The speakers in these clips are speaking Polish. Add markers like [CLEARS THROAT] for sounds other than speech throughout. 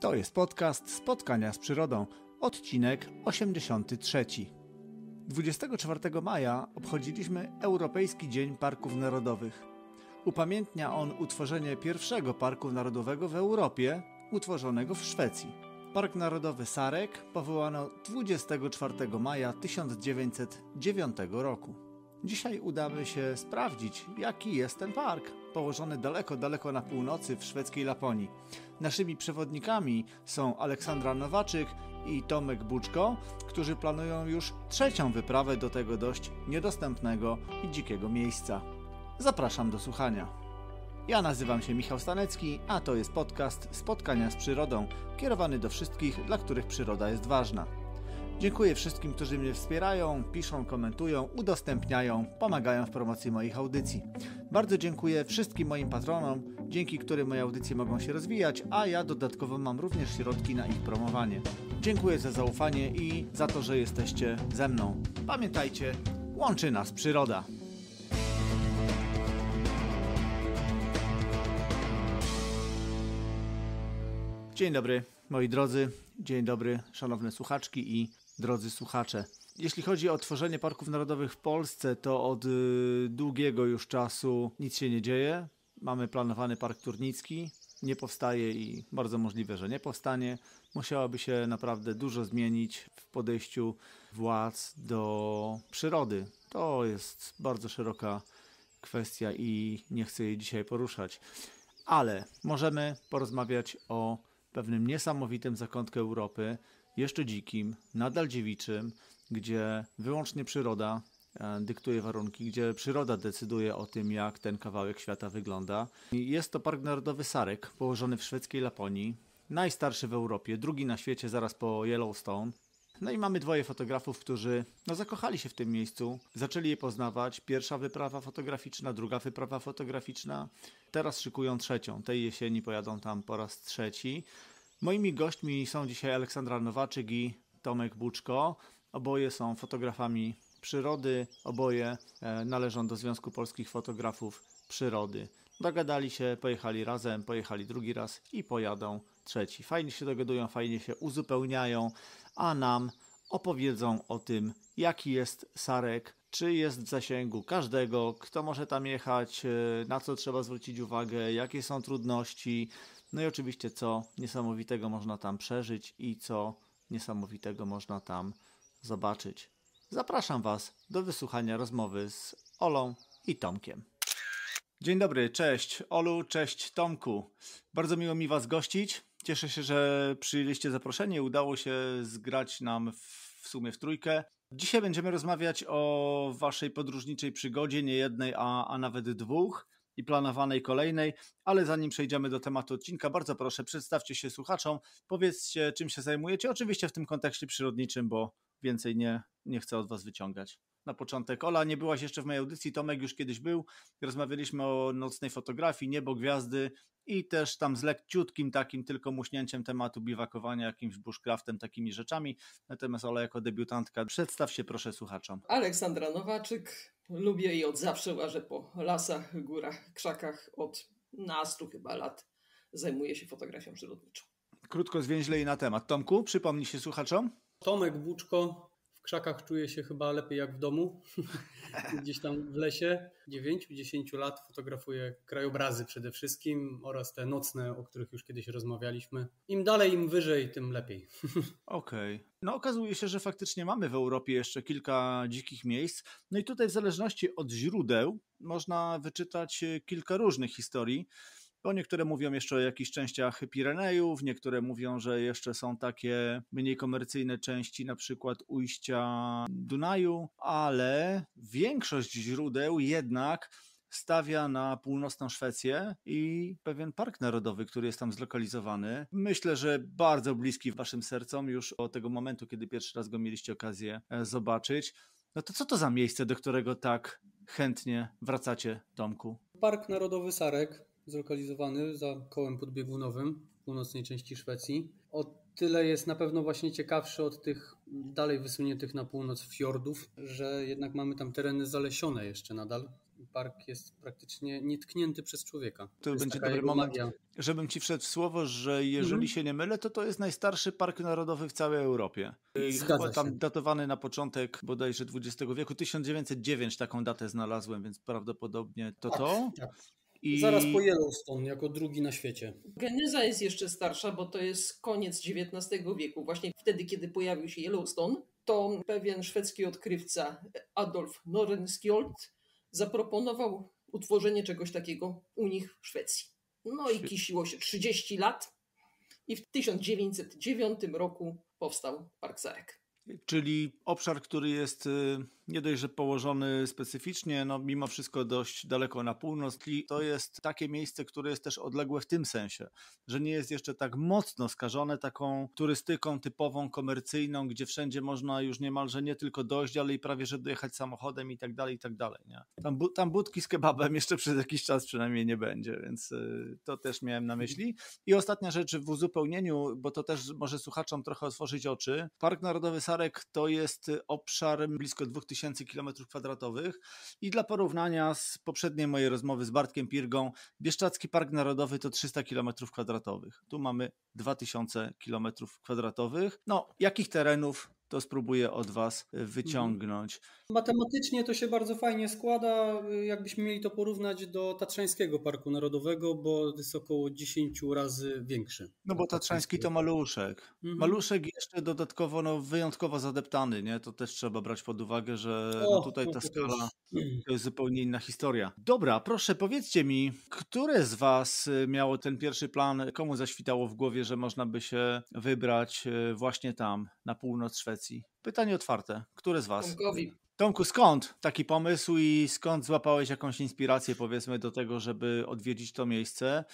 To jest podcast Spotkania z Przyrodą, odcinek 83. 24 maja obchodziliśmy Europejski Dzień Parków Narodowych. Upamiętnia on utworzenie pierwszego parku narodowego w Europie, utworzonego w Szwecji. Park Narodowy Sarek powołano 24 maja 1909 roku. Dzisiaj udamy się sprawdzić, jaki jest ten park, położony daleko, daleko na północy w szwedzkiej Laponii. Naszymi przewodnikami są Aleksandra Nowaczyk i Tomek Buczko, którzy planują już trzecią wyprawę do tego dość niedostępnego i dzikiego miejsca. Zapraszam do słuchania. Ja nazywam się Michał Stanecki, a to jest podcast Spotkania z Przyrodą, kierowany do wszystkich, dla których przyroda jest ważna. Dziękuję wszystkim, którzy mnie wspierają, piszą, komentują, udostępniają, pomagają w promocji moich audycji. Bardzo dziękuję wszystkim moim patronom, dzięki którym moje audycje mogą się rozwijać, a ja dodatkowo mam również środki na ich promowanie. Dziękuję za zaufanie i za to, że jesteście ze mną. Pamiętajcie, łączy nas przyroda. Dzień dobry, moi drodzy. Dzień dobry, szanowne słuchaczki i drodzy słuchacze. Jeśli chodzi o tworzenie parków narodowych w Polsce, to od y, długiego już czasu nic się nie dzieje. Mamy planowany park turnicki, nie powstaje i bardzo możliwe, że nie powstanie. Musiałoby się naprawdę dużo zmienić w podejściu władz do przyrody. To jest bardzo szeroka kwestia i nie chcę jej dzisiaj poruszać. Ale możemy porozmawiać o pewnym niesamowitym zakątku Europy, jeszcze dzikim, nadal dziewiczym, gdzie wyłącznie przyroda e, dyktuje warunki, gdzie przyroda decyduje o tym, jak ten kawałek świata wygląda. Jest to Park Narodowy Sarek, położony w szwedzkiej Laponii, najstarszy w Europie, drugi na świecie zaraz po Yellowstone. No i mamy dwoje fotografów, którzy no, zakochali się w tym miejscu, zaczęli je poznawać. Pierwsza wyprawa fotograficzna, druga wyprawa fotograficzna. Teraz szykują trzecią. Tej jesieni pojadą tam po raz trzeci. Moimi gośćmi są dzisiaj Aleksandra Nowaczyk i Tomek Buczko. Oboje są fotografami przyrody, oboje e, należą do Związku Polskich Fotografów Przyrody. Dogadali się, pojechali razem, pojechali drugi raz i pojadą trzeci. Fajnie się dogadują, fajnie się uzupełniają, a nam opowiedzą o tym, jaki jest Sarek, czy jest w zasięgu każdego, kto może tam jechać, e, na co trzeba zwrócić uwagę, jakie są trudności, no i oczywiście co niesamowitego można tam przeżyć i co niesamowitego można tam zobaczyć. Zapraszam Was do wysłuchania rozmowy z Olą i Tomkiem. Dzień dobry, cześć Olu, cześć Tomku. Bardzo miło mi Was gościć. Cieszę się, że przyjęliście zaproszenie. Udało się zgrać nam w sumie w trójkę. Dzisiaj będziemy rozmawiać o Waszej podróżniczej przygodzie, nie jednej, a, a nawet dwóch i planowanej kolejnej, ale zanim przejdziemy do tematu odcinka, bardzo proszę, przedstawcie się słuchaczom, powiedzcie, czym się zajmujecie, oczywiście w tym kontekście przyrodniczym, bo więcej nie, nie chcę od Was wyciągać. Na początek, Ola, nie byłaś jeszcze w mojej audycji, Tomek już kiedyś był, rozmawialiśmy o nocnej fotografii, niebo, gwiazdy i też tam z lekciutkim takim tylko muśnięciem tematu biwakowania, jakimś bushcraftem, takimi rzeczami. Natomiast Ola jako debiutantka, przedstaw się proszę słuchaczom. Aleksandra Nowaczyk, lubię i od zawsze łażę po lasach, górach, krzakach, od nastu chyba lat zajmuję się fotografią przyrodniczą. Krótko, zwięźle i na temat. Tomku, przypomnij się słuchaczom. Tomek Buczko, krzakach czuję się chyba lepiej jak w domu, [LAUGHS] gdzieś tam w lesie. 9-10 lat fotografuję krajobrazy przede wszystkim oraz te nocne, o których już kiedyś rozmawialiśmy. Im dalej, im wyżej, tym lepiej. [LAUGHS] Okej. Okay. No okazuje się, że faktycznie mamy w Europie jeszcze kilka dzikich miejsc. No i tutaj w zależności od źródeł można wyczytać kilka różnych historii. Bo niektóre mówią jeszcze o jakichś częściach Pirenejów, niektóre mówią, że jeszcze są takie mniej komercyjne części, na przykład ujścia Dunaju, ale większość źródeł jednak stawia na północną Szwecję i pewien park narodowy, który jest tam zlokalizowany. Myślę, że bardzo bliski waszym sercom już od tego momentu, kiedy pierwszy raz go mieliście okazję e, zobaczyć. No to co to za miejsce, do którego tak chętnie wracacie, Tomku? Park Narodowy Sarek zlokalizowany za kołem podbiegunowym w północnej części Szwecji. O tyle jest na pewno właśnie ciekawszy od tych dalej wysuniętych na północ fiordów, że jednak mamy tam tereny zalesione jeszcze nadal. park jest praktycznie nietknięty przez człowieka. To, jest będzie dobry moment, magia. żebym ci wszedł w słowo, że jeżeli Mhm. się nie mylę, to to jest najstarszy park narodowy w całej Europie. Zgadza tam się. datowany na początek bodajże XX wieku, 1909 taką datę znalazłem, więc prawdopodobnie to Tak, to. tak. I Zaraz po Yellowstone, jako drugi na świecie. Geneza jest jeszcze starsza, bo to jest koniec XIX wieku. Właśnie wtedy, kiedy pojawił się Yellowstone, to pewien szwedzki odkrywca Adolf Nordenskjold zaproponował utworzenie czegoś takiego u nich w Szwecji. No i kisiło się 30 lat i w 1909 roku powstał Park Sarek. Czyli obszar, który jest y, nie dość, że położony specyficznie, no mimo wszystko dość daleko na północ, to jest takie miejsce, które jest też odległe w tym sensie, że nie jest jeszcze tak mocno skażone taką turystyką typową, komercyjną, gdzie wszędzie można już niemalże nie tylko dojść, ale i prawie, że dojechać samochodem i tak dalej, i tak dalej. Nie? Tam, bu- tam budki z kebabem jeszcze przez jakiś czas przynajmniej nie będzie, więc y, to też miałem na myśli. I ostatnia rzecz w uzupełnieniu, bo to też może słuchaczom trochę otworzyć oczy. Park Narodowy Sarek to jest obszar blisko 2000 km2 i dla porównania z poprzedniej mojej rozmowy z Bartkiem Pirgą, Bieszczadzki Park Narodowy to 300 km2. Tu mamy 2000 km2. No, jakich terenów to spróbuję od Was wyciągnąć. Matematycznie to się bardzo fajnie składa, jakbyśmy mieli to porównać do Tatrzańskiego Parku Narodowego, bo jest około 10 razy większy. No bo Tatrzański to maluszek. Mhm. Maluszek jeszcze dodatkowo no, wyjątkowo zadeptany, nie? To też trzeba brać pod uwagę, że O, no, tutaj no ta skala [CLEARS THROAT] to jest zupełnie inna historia. Dobra, proszę powiedzcie mi, które z Was y, miało ten pierwszy plan, komu zaświtało w głowie, że można by się wybrać y, właśnie tam, na północ Szwecji? Pytanie otwarte. Które z Was? Tomkowi. Tomku, skąd taki pomysł i skąd złapałeś jakąś inspirację, powiedzmy, do tego, żeby odwiedzić to miejsce?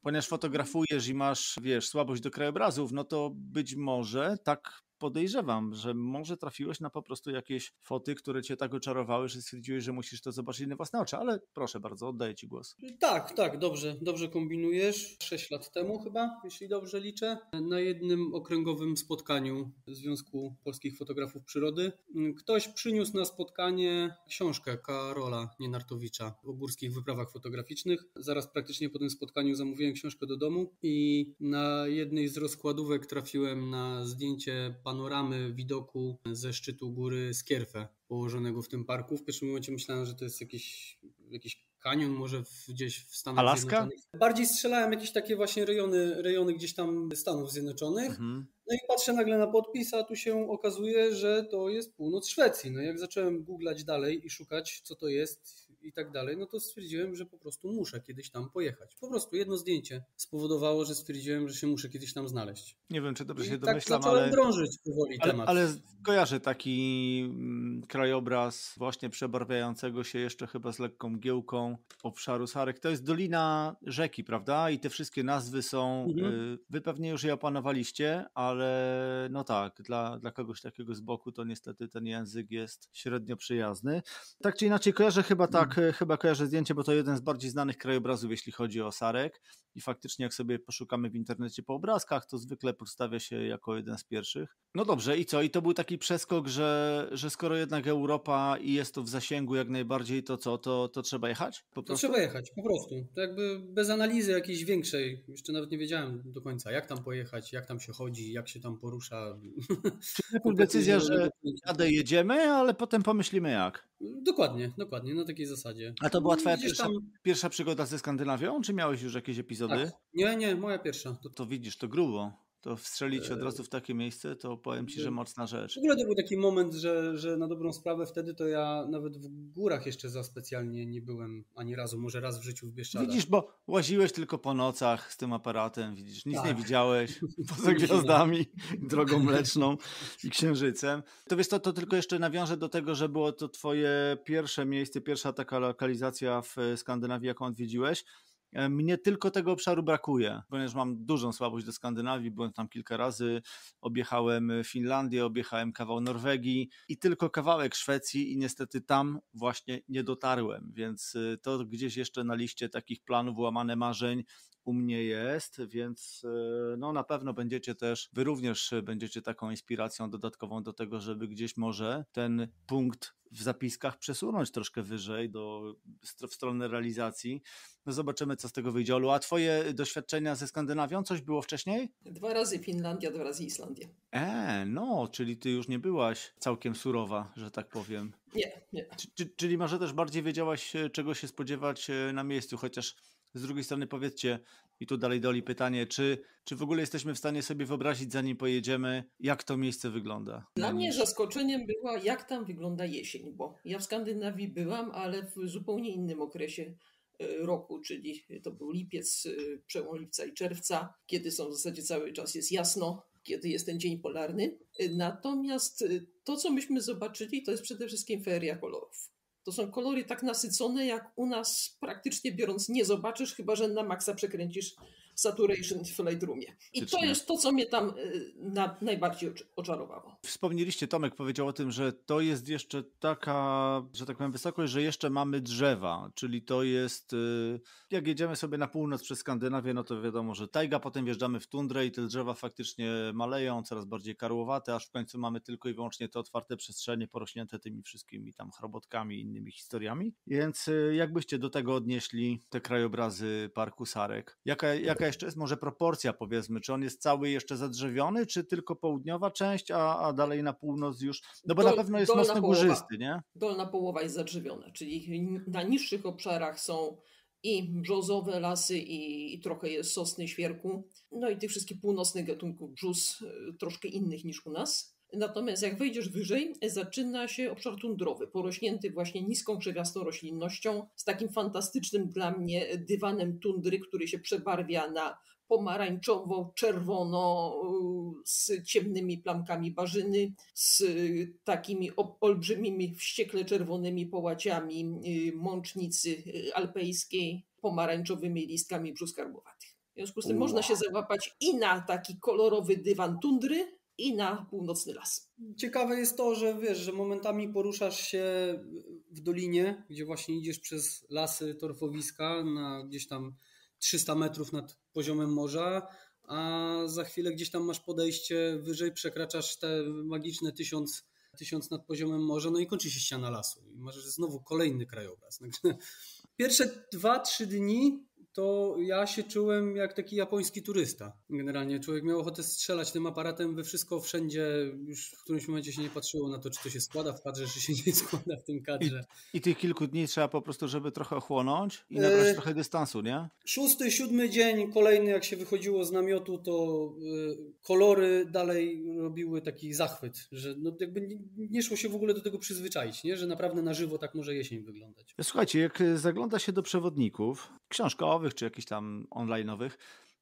Ponieważ fotografujesz i masz, wiesz, słabość do krajobrazów, no to być może tak podejrzewam, że może trafiłeś na po prostu jakieś foty, które cię tak oczarowały, że stwierdziłeś, że musisz to zobaczyć na własne oczy, ale proszę bardzo, oddaję ci głos. Tak, tak, dobrze, dobrze kombinujesz. Sześć lat temu chyba, jeśli dobrze liczę, na jednym okręgowym spotkaniu Związku Polskich Fotografów Przyrody ktoś przyniósł na spotkanie książkę Karola Nienartowicza o górskich wyprawach fotograficznych. Zaraz praktycznie po tym spotkaniu zamówiłem książkę do domu i na jednej z rozkładówek trafiłem na zdjęcie panoramy widoku ze szczytu góry Skierfe położonego w tym parku. W pierwszym momencie myślałem, że to jest jakiś, jakiś kanion może gdzieś w Stanach Alaska? Zjednoczonych. Bardziej strzelałem jakieś takie właśnie rejony, rejony gdzieś tam Stanów Zjednoczonych. Mhm. No i patrzę nagle na podpis, a tu się okazuje, że to jest północ Szwecji. No jak zacząłem googlać dalej i szukać, co to jest i tak dalej, no to stwierdziłem, że po prostu muszę kiedyś tam pojechać. Po prostu jedno zdjęcie spowodowało, że stwierdziłem, że się muszę kiedyś tam znaleźć. Nie wiem, czy dobrze I się tak domyślam, ale... drążyć powoli Ale, temat. ale kojarzę taki mm, krajobraz właśnie przebarwiającego się jeszcze chyba z lekką mgiełką obszaru Sarek. To jest dolina rzeki, prawda? I te wszystkie nazwy są, Mhm. y, wy pewnie już je opanowaliście, ale no tak, dla, dla kogoś takiego z boku to niestety ten język jest średnio przyjazny. Tak czy inaczej kojarzę chyba tak, chyba kojarzę zdjęcie, bo to jeden z bardziej znanych krajobrazów, jeśli chodzi o Sarek. I faktycznie jak sobie poszukamy w internecie po obrazkach, to zwykle przedstawia się jako jeden z pierwszych. No dobrze, i co? I to był taki przeskok, że, że skoro jednak Europa i jest to w zasięgu jak najbardziej, to co? To, to trzeba jechać? Po To prostu? trzeba jechać, po prostu. To jakby bez analizy jakiejś większej. Jeszcze nawet nie wiedziałem do końca, jak tam pojechać, jak tam się chodzi, jak się tam porusza. [LAUGHS] Decyzja, że jadę, jedziemy, ale potem pomyślimy jak. Dokładnie, dokładnie, na takiej zasadzie. A to była No, twoja pierwsza, pierwsza przygoda ze Skandynawią, czy miałeś już jakieś epizody? Tak. Nie, nie, moja pierwsza. To widzisz, to grubo. To wstrzelić od razu w takie miejsce, to powiem ci, że mocna rzecz. W ogóle to był taki moment, że, że na dobrą sprawę wtedy to ja nawet w górach jeszcze za specjalnie nie byłem ani razu, może raz w życiu w Bieszczadach. Widzisz, bo łaziłeś tylko po nocach z tym aparatem, widzisz, nic nie Tak. widziałeś, [LAUGHS] poza gwiazdami, drogą mleczną [LAUGHS] i księżycem. To wiesz, to, to tylko jeszcze nawiążę do tego, że było to twoje pierwsze miejsce, pierwsza taka lokalizacja w Skandynawii, jaką odwiedziłeś. E, Mnie tylko tego obszaru brakuje, ponieważ mam dużą słabość do Skandynawii, byłem tam kilka razy, objechałem Finlandię, objechałem kawał Norwegii i tylko kawałek Szwecji i niestety tam właśnie nie dotarłem, więc y, to gdzieś jeszcze na liście takich planów, łamane marzeń u mnie jest, więc no na pewno będziecie też, wy również będziecie taką inspiracją dodatkową do tego, żeby gdzieś może ten punkt w zapiskach przesunąć troszkę wyżej do, w stronę realizacji. No zobaczymy, co z tego wyjdzie. Olu, a twoje doświadczenia ze Skandynawią, coś było wcześniej? Dwa razy Finlandia, dwa razy Islandia. E, no, czyli ty już nie byłaś całkiem surowa, że tak powiem. Nie, nie. czyli może też bardziej wiedziałaś, e, czego się spodziewać e, na miejscu, chociaż z drugiej strony powiedzcie, i tu dalej doli pytanie, czy, czy w ogóle jesteśmy w stanie sobie wyobrazić, zanim pojedziemy, jak to miejsce wygląda? Dla mnie zaskoczeniem była, jak tam wygląda jesień, bo ja w Skandynawii byłam, ale w zupełnie innym okresie e, roku, czyli to był lipiec, e, przełom lipca i czerwca, kiedy są w zasadzie cały czas jest jasno, kiedy jest ten dzień polarny. E, natomiast to, co myśmy zobaczyli, to jest przede wszystkim feria kolorów. To są kolory tak nasycone, jak u nas praktycznie biorąc nie zobaczysz, chyba że na maksa przekręcisz Saturation w Lightroomie. I to jest to, co mnie tam y, na, najbardziej oczarowało. Wspomnieliście, Tomek powiedział o tym, że to jest jeszcze taka, że tak powiem, wysokość, że jeszcze mamy drzewa, czyli to jest, y, jak jedziemy sobie na północ przez Skandynawię, no to wiadomo, że tajga, potem wjeżdżamy w tundrę i te drzewa faktycznie maleją, coraz bardziej karłowate, aż w końcu mamy tylko i wyłącznie te otwarte przestrzenie porośnięte tymi wszystkimi tam chrobotkami i innymi historiami. Więc y, jakbyście do tego odnieśli te krajobrazy Parku Sarek? Jaka, jaka jaka jeszcze jest może proporcja, powiedzmy? Czy on jest cały jeszcze zadrzewiony, czy tylko południowa część, a, a dalej na północ już? No bo Dol, na pewno jest mocno połowa, górzysty, nie? Dolna połowa jest zadrzewiona, czyli na niższych obszarach są i brzozowe lasy, i, i, trochę jest sosny, świerku, no i tych wszystkich północnych gatunków brzus, y, troszkę innych niż u nas. Natomiast jak wejdziesz wyżej, zaczyna się obszar tundrowy, porośnięty właśnie niską krzewiastą roślinnością, z takim fantastycznym dla mnie dywanem tundry, który się przebarwia na pomarańczowo, czerwono, z ciemnymi plamkami barzyny, z takimi olbrzymimi, wściekle czerwonymi połaciami y, mącznicy alpejskiej, pomarańczowymi listkami brzuskarbowatych. W związku z tym wow. można się załapać i na taki kolorowy dywan tundry, i na północny las. Ciekawe jest to, że wiesz, że momentami poruszasz się w dolinie, gdzie właśnie idziesz przez lasy, torfowiska na gdzieś tam 300 metrów nad poziomem morza, a za chwilę gdzieś tam masz podejście wyżej, przekraczasz te magiczne 1000 tysiąc nad poziomem morza, no i kończy się ściana lasu i masz znowu kolejny krajobraz. Pierwsze dwa, trzy dni to ja się czułem jak taki japoński turysta. Generalnie człowiek miał ochotę strzelać tym aparatem we wszystko, wszędzie. Już w którymś momencie się nie patrzyło na to, czy to się składa w kadrze, czy się [LAUGHS] nie składa w tym kadrze. I, i tych kilku dni trzeba po prostu, żeby trochę ochłonąć i nabrać e... trochę dystansu, nie? Szósty, siódmy dzień, kolejny, jak się wychodziło z namiotu, to y, kolory dalej robiły taki zachwyt, że no jakby nie, nie szło się w ogóle do tego przyzwyczaić, nie? że naprawdę na żywo tak może jesień wyglądać. Słuchajcie, jak zagląda się do przewodników książkowych, czy jakichś tam online'owych,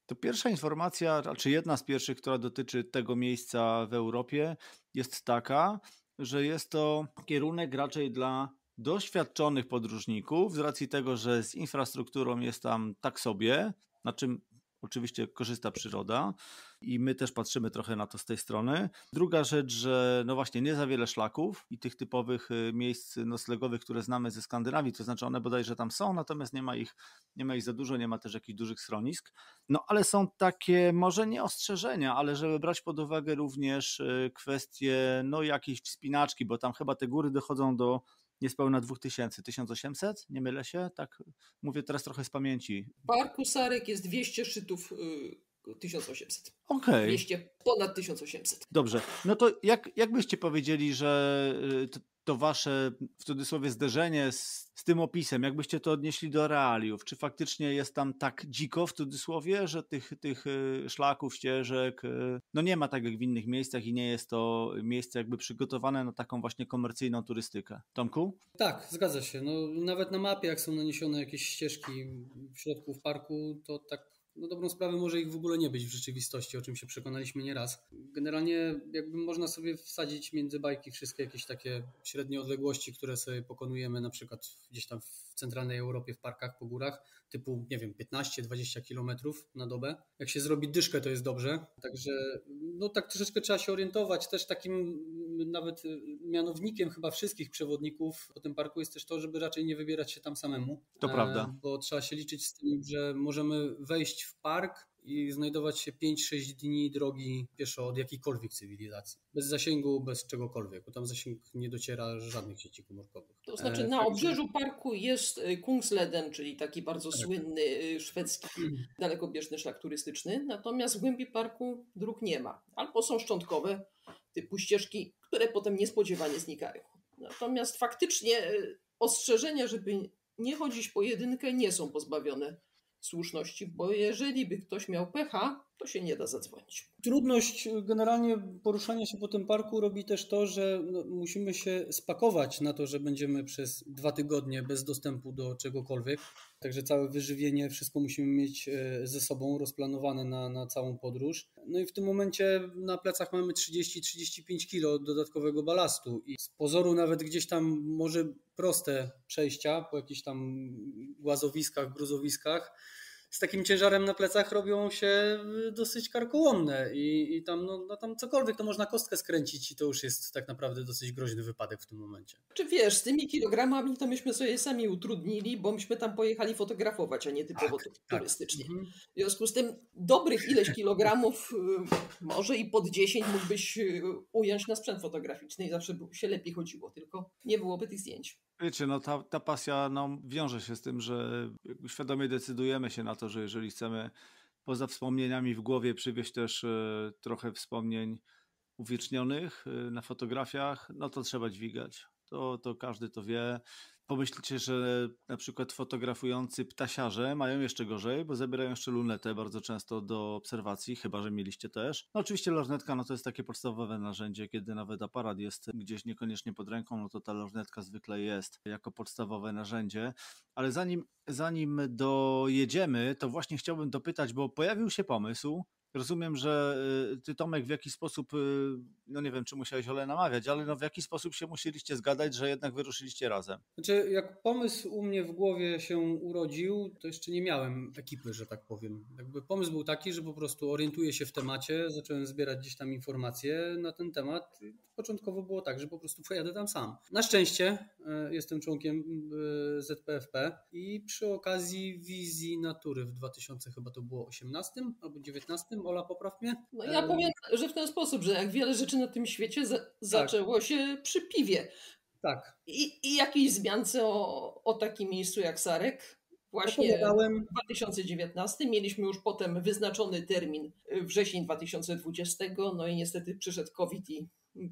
to pierwsza informacja, czy jedna z pierwszych, która dotyczy tego miejsca w Europie, jest taka, że jest to kierunek raczej dla doświadczonych podróżników, z racji tego, że z infrastrukturą jest tam tak sobie, na czym oczywiście korzysta przyroda i my też patrzymy trochę na to z tej strony. Druga rzecz, że no właśnie nie za wiele szlaków i tych typowych y, miejsc noclegowych, które znamy ze Skandynawii, to znaczy one bodajże tam są, natomiast nie ma ich, nie ma ich za dużo, nie ma też jakichś dużych schronisk. No ale są takie może nie ostrzeżenia, ale żeby brać pod uwagę również y, kwestie no jakiejś wspinaczki, bo tam chyba te góry dochodzą do niespełna 2000, 1800, nie mylę się? Tak mówię teraz trochę z pamięci. Parku Sarek jest 200 szczytów 1800. Okej. Okay. 200, ponad 1800. Dobrze. No to jak, jak byście powiedzieli, że y, to, to wasze w cudzysłowie zderzenie z, z, tym opisem, jakbyście to odnieśli do realiów? Czy faktycznie jest tam tak dziko w cudzysłowie, że tych, tych y, szlaków, ścieżek, y, no nie ma tak jak w innych miejscach i nie jest to miejsce jakby przygotowane na taką właśnie komercyjną turystykę? Tomku? Tak, zgadza się. No, nawet na mapie, jak są naniesione jakieś ścieżki w środku w parku, to tak no dobrą sprawę może ich w ogóle nie być w rzeczywistości, o czym się przekonaliśmy nieraz. Generalnie jakby można sobie wsadzić między bajki wszystkie jakieś takie średnie odległości, które sobie pokonujemy na przykład gdzieś tam centralnej Europie w parkach po górach, typu nie wiem 15-20 kilometrów na dobę. Jak się zrobi dyszkę to jest dobrze, także no tak troszeczkę trzeba się orientować też takim nawet mianownikiem chyba wszystkich przewodników po tym parku jest też to, żeby raczej nie wybierać się tam samemu. To prawda. Bo trzeba się liczyć z tym, że możemy wejść w park i znajdować się 5-6 dni drogi pieszo od jakiejkolwiek cywilizacji. Bez zasięgu, bez czegokolwiek, bo tam zasięg nie dociera żadnych sieci komórkowych. To znaczy na obrzeżu parku jest Kungsleden, czyli taki bardzo tak. słynny szwedzki [CLEARS THROAT] dalekobieżny szlak turystyczny, natomiast w głębi parku dróg nie ma. Albo są szczątkowe, typu ścieżki, które potem niespodziewanie znikają. Natomiast faktycznie ostrzeżenia, żeby nie chodzić pojedynkę, nie są pozbawione słuszności, bo jeżeli by ktoś miał pecha, to się nie da zadzwonić. Trudność generalnie poruszania się po tym parku robi też to, że no, musimy się spakować na to, że będziemy przez dwa tygodnie bez dostępu do czegokolwiek. Także całe wyżywienie, wszystko musimy mieć e, ze sobą rozplanowane na, na całą podróż. No i w tym momencie na plecach mamy 30-35 kilo dodatkowego balastu i z pozoru nawet gdzieś tam może proste przejścia po jakichś tam głazowiskach, gruzowiskach z takim ciężarem na plecach robią się y, dosyć karkołomne i, i tam, no, no, tam cokolwiek to można kostkę skręcić i to już jest tak naprawdę dosyć groźny wypadek w tym momencie. Czy wiesz, z tymi kilogramami to myśmy sobie sami utrudnili, bo myśmy tam pojechali fotografować, a nie typowo tak, tak. turystycznie. Tak. W związku z tym dobrych ileś kilogramów, y, może i pod 10 mógłbyś y, ująć na sprzęt fotograficzny i zawsze się lepiej chodziło, tylko nie byłoby tych zdjęć. Wiecie, no ta, ta pasja no, wiąże się z tym, że świadomie decydujemy się na to, że jeżeli chcemy poza wspomnieniami w głowie przywieźć też e, trochę wspomnień uwiecznionych e, na fotografiach, no to trzeba dźwigać. To, to każdy to wie. Pomyślcie, że na przykład fotografujący ptasiarze mają jeszcze gorzej, bo zabierają jeszcze lunetę bardzo często do obserwacji, chyba że mieliście też. No oczywiście lornetka no to jest takie podstawowe narzędzie, kiedy nawet aparat jest gdzieś niekoniecznie pod ręką, no to ta lornetka zwykle jest jako podstawowe narzędzie. Ale zanim, zanim dojedziemy, to właśnie chciałbym dopytać, bo pojawił się pomysł, Rozumiem, że y, ty Tomek w jakiś sposób, y, no nie wiem, czy musiałeś Ole namawiać, ale no w jaki sposób się musieliście zgadać, że jednak wyruszyliście razem? Znaczy, jak pomysł u mnie w głowie się urodził, to jeszcze nie miałem ekipy, że tak powiem. Jakby pomysł był taki, że po prostu orientuję się w temacie, zacząłem zbierać gdzieś tam informacje na ten temat. Początkowo było tak, że po prostu pojadę tam sam. Na szczęście y, jestem członkiem ZPFP i przy okazji wizji natury w 2000 chyba to było 18 albo 19 Ola, popraw mnie? No ja powiem, że w ten sposób, że jak wiele rzeczy na tym świecie za tak. zaczęło się przy piwie. Tak. I, i jakiejś zmiance o, o takim miejscu jak Sarek. Właśnie w 2019 mieliśmy już potem wyznaczony termin y, wrzesień 2020, no i niestety przyszedł COVID i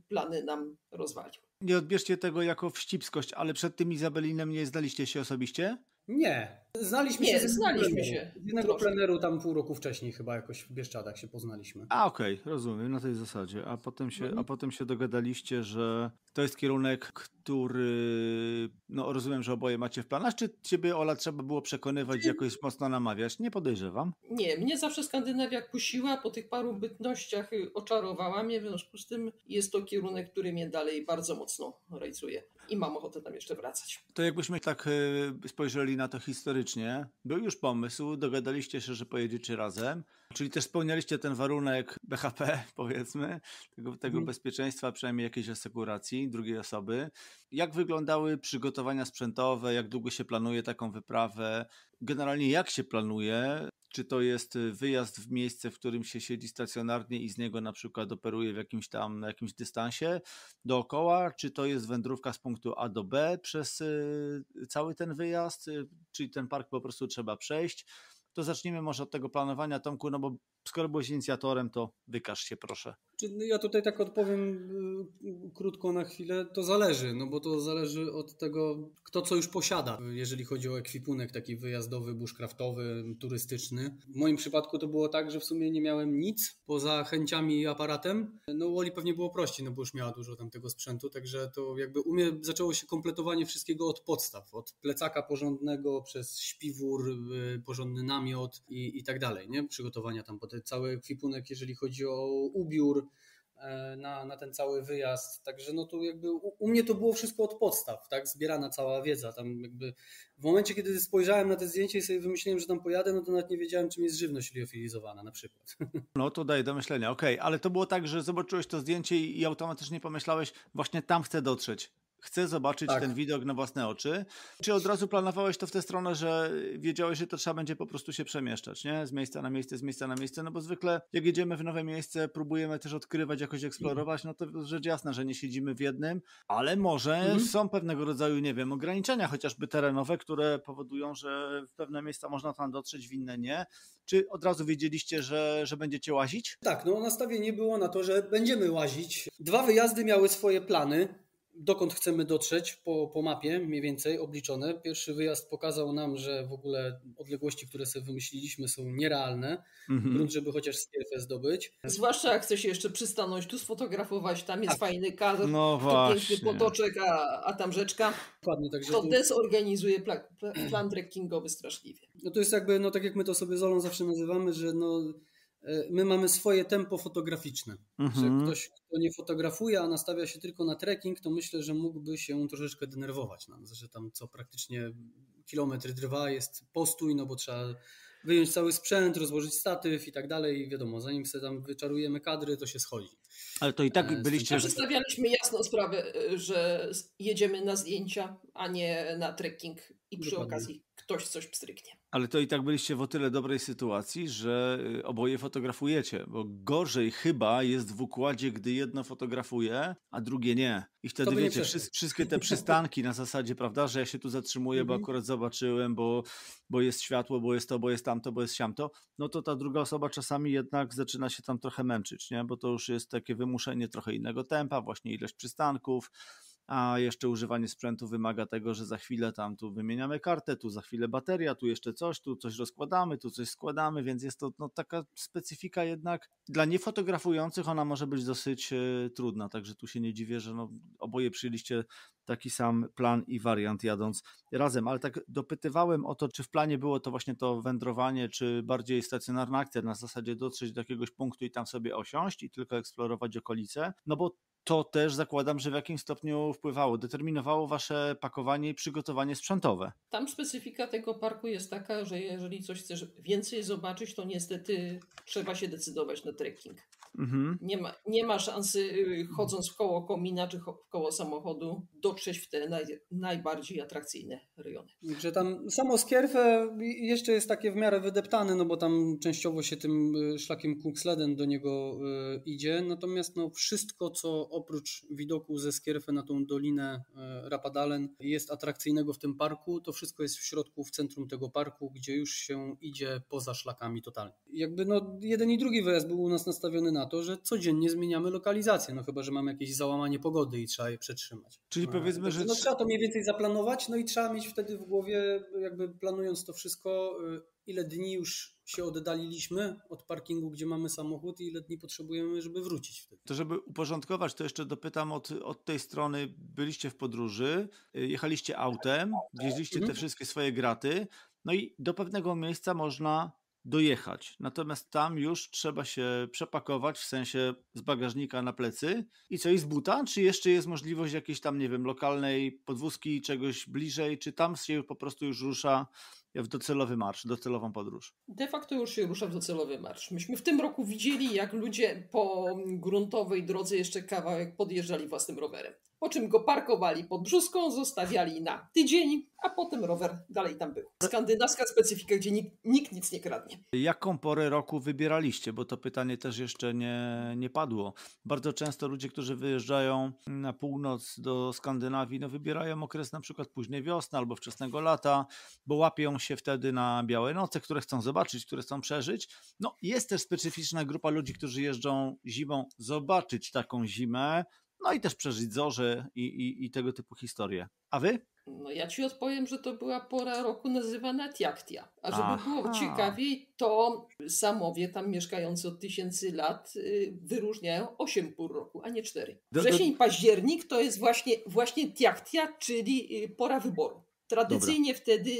plany nam rozwalił. Nie odbierzcie tego jako wścibskość, ale przed tym Izabelinem nie zdaliście się osobiście? Nie. Znaliśmy nie, się. znaliśmy się. Z jednego pleneru tam pół roku wcześniej chyba jakoś w Bieszczadach się poznaliśmy. A okej, okay, rozumiem, na tej zasadzie. A potem, się, mhm. a potem się dogadaliście, że to jest kierunek, który no rozumiem, że oboje macie w planach. Czy ciebie, Ola, trzeba było przekonywać, jakoś mocno namawiać? Nie podejrzewam. Nie, mnie zawsze Skandynawia kusiła, po tych paru bytnościach oczarowała mnie, w związku z tym jest to kierunek, który mnie dalej bardzo mocno rajcuje i mam ochotę tam jeszcze wracać. To jakbyśmy tak e, spojrzeli na to historycznie, był już pomysł, dogadaliście się, że pojedziecie razem, czyli też spełnialiście ten warunek BHP, [LAUGHS] powiedzmy, tego, tego hmm. bezpieczeństwa, przynajmniej jakiejś asekuracji drugiej osoby. Jak wyglądały przygotowania sprzętowe, jak długo się planuje taką wyprawę? Generalnie jak się planuje czy to jest y, wyjazd w miejsce, w którym się siedzi stacjonarnie i z niego na przykład operuje w jakimś tam, na jakimś dystansie dookoła, czy to jest wędrówka z punktu A do B przez y, cały ten wyjazd, y, czyli ten park po prostu trzeba przejść. To zacznijmy może od tego planowania, Tomku, no bo skoro byłeś inicjatorem, to wykaż się proszę. Ja tutaj tak odpowiem y, krótko na chwilę. To zależy, no bo to zależy od tego, kto co już posiada, jeżeli chodzi o ekwipunek taki wyjazdowy, bushcraftowy, turystyczny. W moim przypadku to było tak, że w sumie nie miałem nic poza chęciami i aparatem. No Woli pewnie było prościej, no bo już miała dużo tam tego sprzętu, także to jakby u mnie zaczęło się kompletowanie wszystkiego od podstaw, od plecaka porządnego, przez śpiwór, y, porządny namiot i, i tak dalej, nie? Przygotowania tam, po cały ekwipunek, jeżeli chodzi o ubiór, e, na, na ten cały wyjazd. Także no to jakby u, u, mnie to było wszystko od podstaw, tak? Zbierana cała wiedza. Tam jakby w momencie, kiedy spojrzałem na te zdjęcie i sobie wymyśliłem, że tam pojadę, no to nawet nie wiedziałem, czym jest żywność liofilizowana na przykład. [LAUGHS] No to daje do myślenia, okej, okay. ale to było tak, że zobaczyłeś to zdjęcie i, i automatycznie pomyślałeś, właśnie tam chcę dotrzeć. Chcę zobaczyć tak. ten widok na własne oczy. Czy od razu planowałeś to w tę stronę, że wiedziałeś, że to trzeba będzie po prostu się przemieszczać, nie? Z miejsca na miejsce, z miejsca na miejsce, no bo zwykle jak jedziemy w nowe miejsce, próbujemy też odkrywać, jakoś eksplorować, no to rzecz jasna, że nie siedzimy w jednym, ale może mhm. są pewnego rodzaju, nie wiem, ograniczenia chociażby terenowe, które powodują, że w pewne miejsca można tam dotrzeć, w inne nie. Czy od razu wiedzieliście, że, że będziecie łazić? Tak, no nastawienie było na to, że będziemy łazić. Dwa wyjazdy miały swoje plany dokąd chcemy dotrzeć po, po mapie, mniej więcej obliczone. Pierwszy wyjazd pokazał nam, że w ogóle odległości, które sobie wymyśliliśmy, są nierealne. Mhm. Grunt, żeby chociaż skierfę zdobyć. Zwłaszcza jak chce się jeszcze przystanąć, tu sfotografować, tam jest tak. fajny kadr, no tu piękny potoczek, a, a tam rzeczka. Dokładnie, także to, dezorganizuje plan, plan trekkingowy straszliwie. No to jest jakby, no tak jak my to sobie z Olą zawsze nazywamy, że no my mamy swoje tempo fotograficzne. Mhm. Że ktoś, kto nie fotografuje, a nastawia się tylko na trekking, to myślę, że mógłby się troszeczkę denerwować. No, że tam co praktycznie kilometr trwa, jest postój, no bo trzeba wyjąć cały sprzęt, rozłożyć statyw i tak dalej. I wiadomo, zanim sobie tam wyczarujemy kadry, to się schodzi. Ale to i tak e, byliście. Przedstawialiśmy jasną sprawę, e, że jedziemy na zdjęcia, a nie na trekking i przy Dokładnie. okazji ktoś coś pstryknie. Ale to i tak byliście w o tyle dobrej sytuacji, że y, oboje fotografujecie, bo gorzej chyba jest w układzie, gdy jedno fotografuje, a drugie nie. I wtedy wiecie, wszystkie, wszystkie te przystanki na zasadzie, prawda, że ja się tu zatrzymuję, bo mhm. akurat zobaczyłem, bo, bo jest światło, bo jest to, bo jest tamto, bo jest siamto, no to ta druga osoba czasami jednak zaczyna się tam trochę męczyć, nie? bo to już jest takie wymuszenie trochę innego tempa, właśnie ilość przystanków, a jeszcze używanie sprzętu wymaga tego, że za chwilę tam tu wymieniamy kartę, tu za chwilę bateria, tu jeszcze coś, tu coś rozkładamy, tu coś składamy, więc jest to no, taka specyfika jednak. Dla niefotografujących ona może być dosyć e, trudna, także tu się nie dziwię, że no, oboje przyjęliście taki sam plan i wariant jadąc razem, ale tak dopytywałem o to, czy w planie było to właśnie to wędrowanie, czy bardziej stacjonarna akcja na zasadzie dotrzeć do jakiegoś punktu i tam sobie osiąść i tylko eksplorować okolice, no bo to też zakładam, że w jakimś stopniu wpływało, determinowało wasze pakowanie i przygotowanie sprzętowe. Tam specyfika tego parku jest taka, że jeżeli coś chcesz więcej zobaczyć, to niestety trzeba się decydować na trekking. Mhm. Nie, ma, nie ma szansy y, chodząc w koło komina czy w koło samochodu dotrzeć w te naj, najbardziej atrakcyjne rejony. Że tam samo Skierfę jeszcze jest takie w miarę wydeptane, no bo tam częściowo się tym y, szlakiem Kungsleden do niego y, idzie, natomiast no wszystko co oprócz widoku ze Skierfę na tą dolinę Rapadalen jest atrakcyjnego w tym parku, to wszystko jest w środku, w centrum tego parku, gdzie już się idzie poza szlakami totalnie. Jakby no jeden i drugi wyjazd był u nas nastawiony na to, że codziennie zmieniamy lokalizację, no chyba, że mamy jakieś załamanie pogody i trzeba je przetrzymać. Czyli no, powiedzmy, że... No trzeba to mniej więcej zaplanować, no i trzeba mieć wtedy w głowie, jakby planując to wszystko, y, ile dni już się oddaliliśmy od parkingu, gdzie mamy samochód i ile dni potrzebujemy, żeby wrócić wtedy. To żeby uporządkować, to jeszcze dopytam od, od tej strony, byliście w podróży, y, jechaliście autem, wieźliście mhm. te wszystkie swoje graty, no i do pewnego miejsca można dojechać. Natomiast tam już trzeba się przepakować, w sensie z bagażnika na plecy. I co, i z buta? Czy jeszcze jest możliwość jakiejś tam, nie wiem, lokalnej podwózki, czegoś bliżej? Czy tam się po prostu już rusza w docelowy marsz, docelową podróż? De facto już się rusza w docelowy marsz. Myśmy w tym roku widzieli, jak ludzie po gruntowej drodze jeszcze kawałek podjeżdżali własnym rowerem po czym go parkowali pod brzuską, zostawiali na tydzień, a potem rower dalej tam był. Skandynawska specyfika, gdzie nikt, nikt, nic nie kradnie. Jaką porę roku wybieraliście? Bo to pytanie też jeszcze nie, nie padło. Bardzo często ludzie, którzy wyjeżdżają na północ do Skandynawii, no wybierają okres na przykład późnej wiosny albo wczesnego lata, bo łapią się wtedy na białe noce, które chcą zobaczyć, które chcą przeżyć. No jest też specyficzna grupa ludzi, którzy jeżdżą zimą zobaczyć taką zimę, no i też przeżyć zorze i, i, i tego typu historie. A wy? No ja ci odpowiem, że to była pora roku nazywana Tiaktia. A żeby Aha. było ciekawiej, to samowie tam mieszkający od tysięcy lat y, wyróżniają 8 pół roku, a nie 4. Wrzesień, październik to jest właśnie, właśnie Tiaktia, czyli y, pora wyboru. Tradycyjnie Dobra. wtedy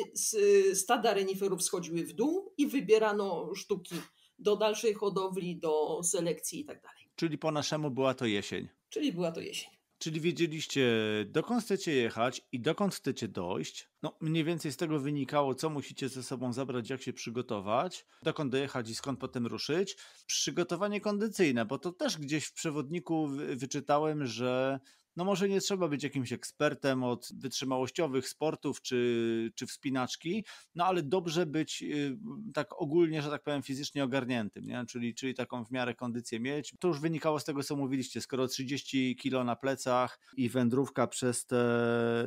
stada reniferów schodziły w dół i wybierano sztuki do dalszej hodowli, do selekcji i tak dalej. Czyli po naszemu była to jesień. Czyli była to jesień. Czyli wiedzieliście, dokąd chcecie jechać i dokąd chcecie dojść. No, mniej więcej z tego wynikało, co musicie ze sobą zabrać, jak się przygotować, dokąd dojechać i skąd potem ruszyć. Przygotowanie kondycyjne, bo to też gdzieś w przewodniku wyczytałem, że no może nie trzeba być jakimś ekspertem od wytrzymałościowych sportów czy, czy wspinaczki, no ale dobrze być y, tak ogólnie, że tak powiem, fizycznie ogarniętym, nie? Czyli, czyli taką w miarę kondycję mieć. To już wynikało z tego, co mówiliście, skoro 30 kilo na plecach i wędrówka przez te...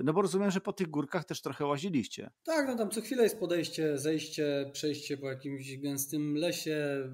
No bo rozumiem, że po tych górkach też trochę łaziliście. Tak, no tam co chwilę jest podejście, zejście, przejście po jakimś gęstym lesie,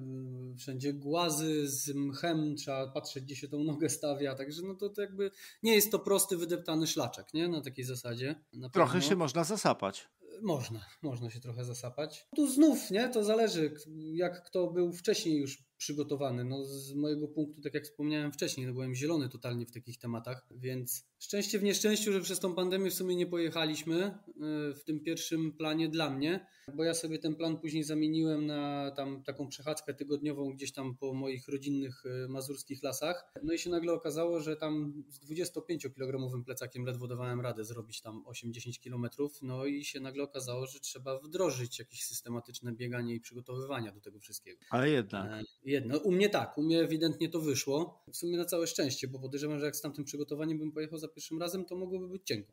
wszędzie głazy z mchem, trzeba patrzeć, gdzie się tą nogę stawia, także no to, to jakby nie jest to prosty, wydeptany szlaczek, nie? Na takiej zasadzie. Na Trochę pewno. się można zasapać. Można, można się trochę zasapać. Tu znów, nie? To zależy, jak kto był wcześniej już przygotowany. No, z mojego punktu, tak jak wspomniałem wcześniej, no byłem zielony totalnie w takich tematach, więc szczęście w nieszczęściu, że przez tą pandemię w sumie nie pojechaliśmy y, w tym pierwszym planie dla mnie, bo ja sobie ten plan później zamieniłem na tam taką przechadzkę tygodniową gdzieś tam po moich rodzinnych y, mazurskich lasach. No i się nagle okazało, że tam z 25-kilogramowym plecakiem ledwo dawałem radę zrobić tam 8-10 kilometrów, no i się nagle okazało, że trzeba wdrożyć jakieś systematyczne bieganie i przygotowywania do tego wszystkiego. Ale jednak. Jedno. U mnie tak, u mnie ewidentnie to wyszło. W sumie na całe szczęście, bo podejrzewam, że jak z tamtym przygotowaniem bym pojechał za pierwszym razem, to mogłoby być cienko.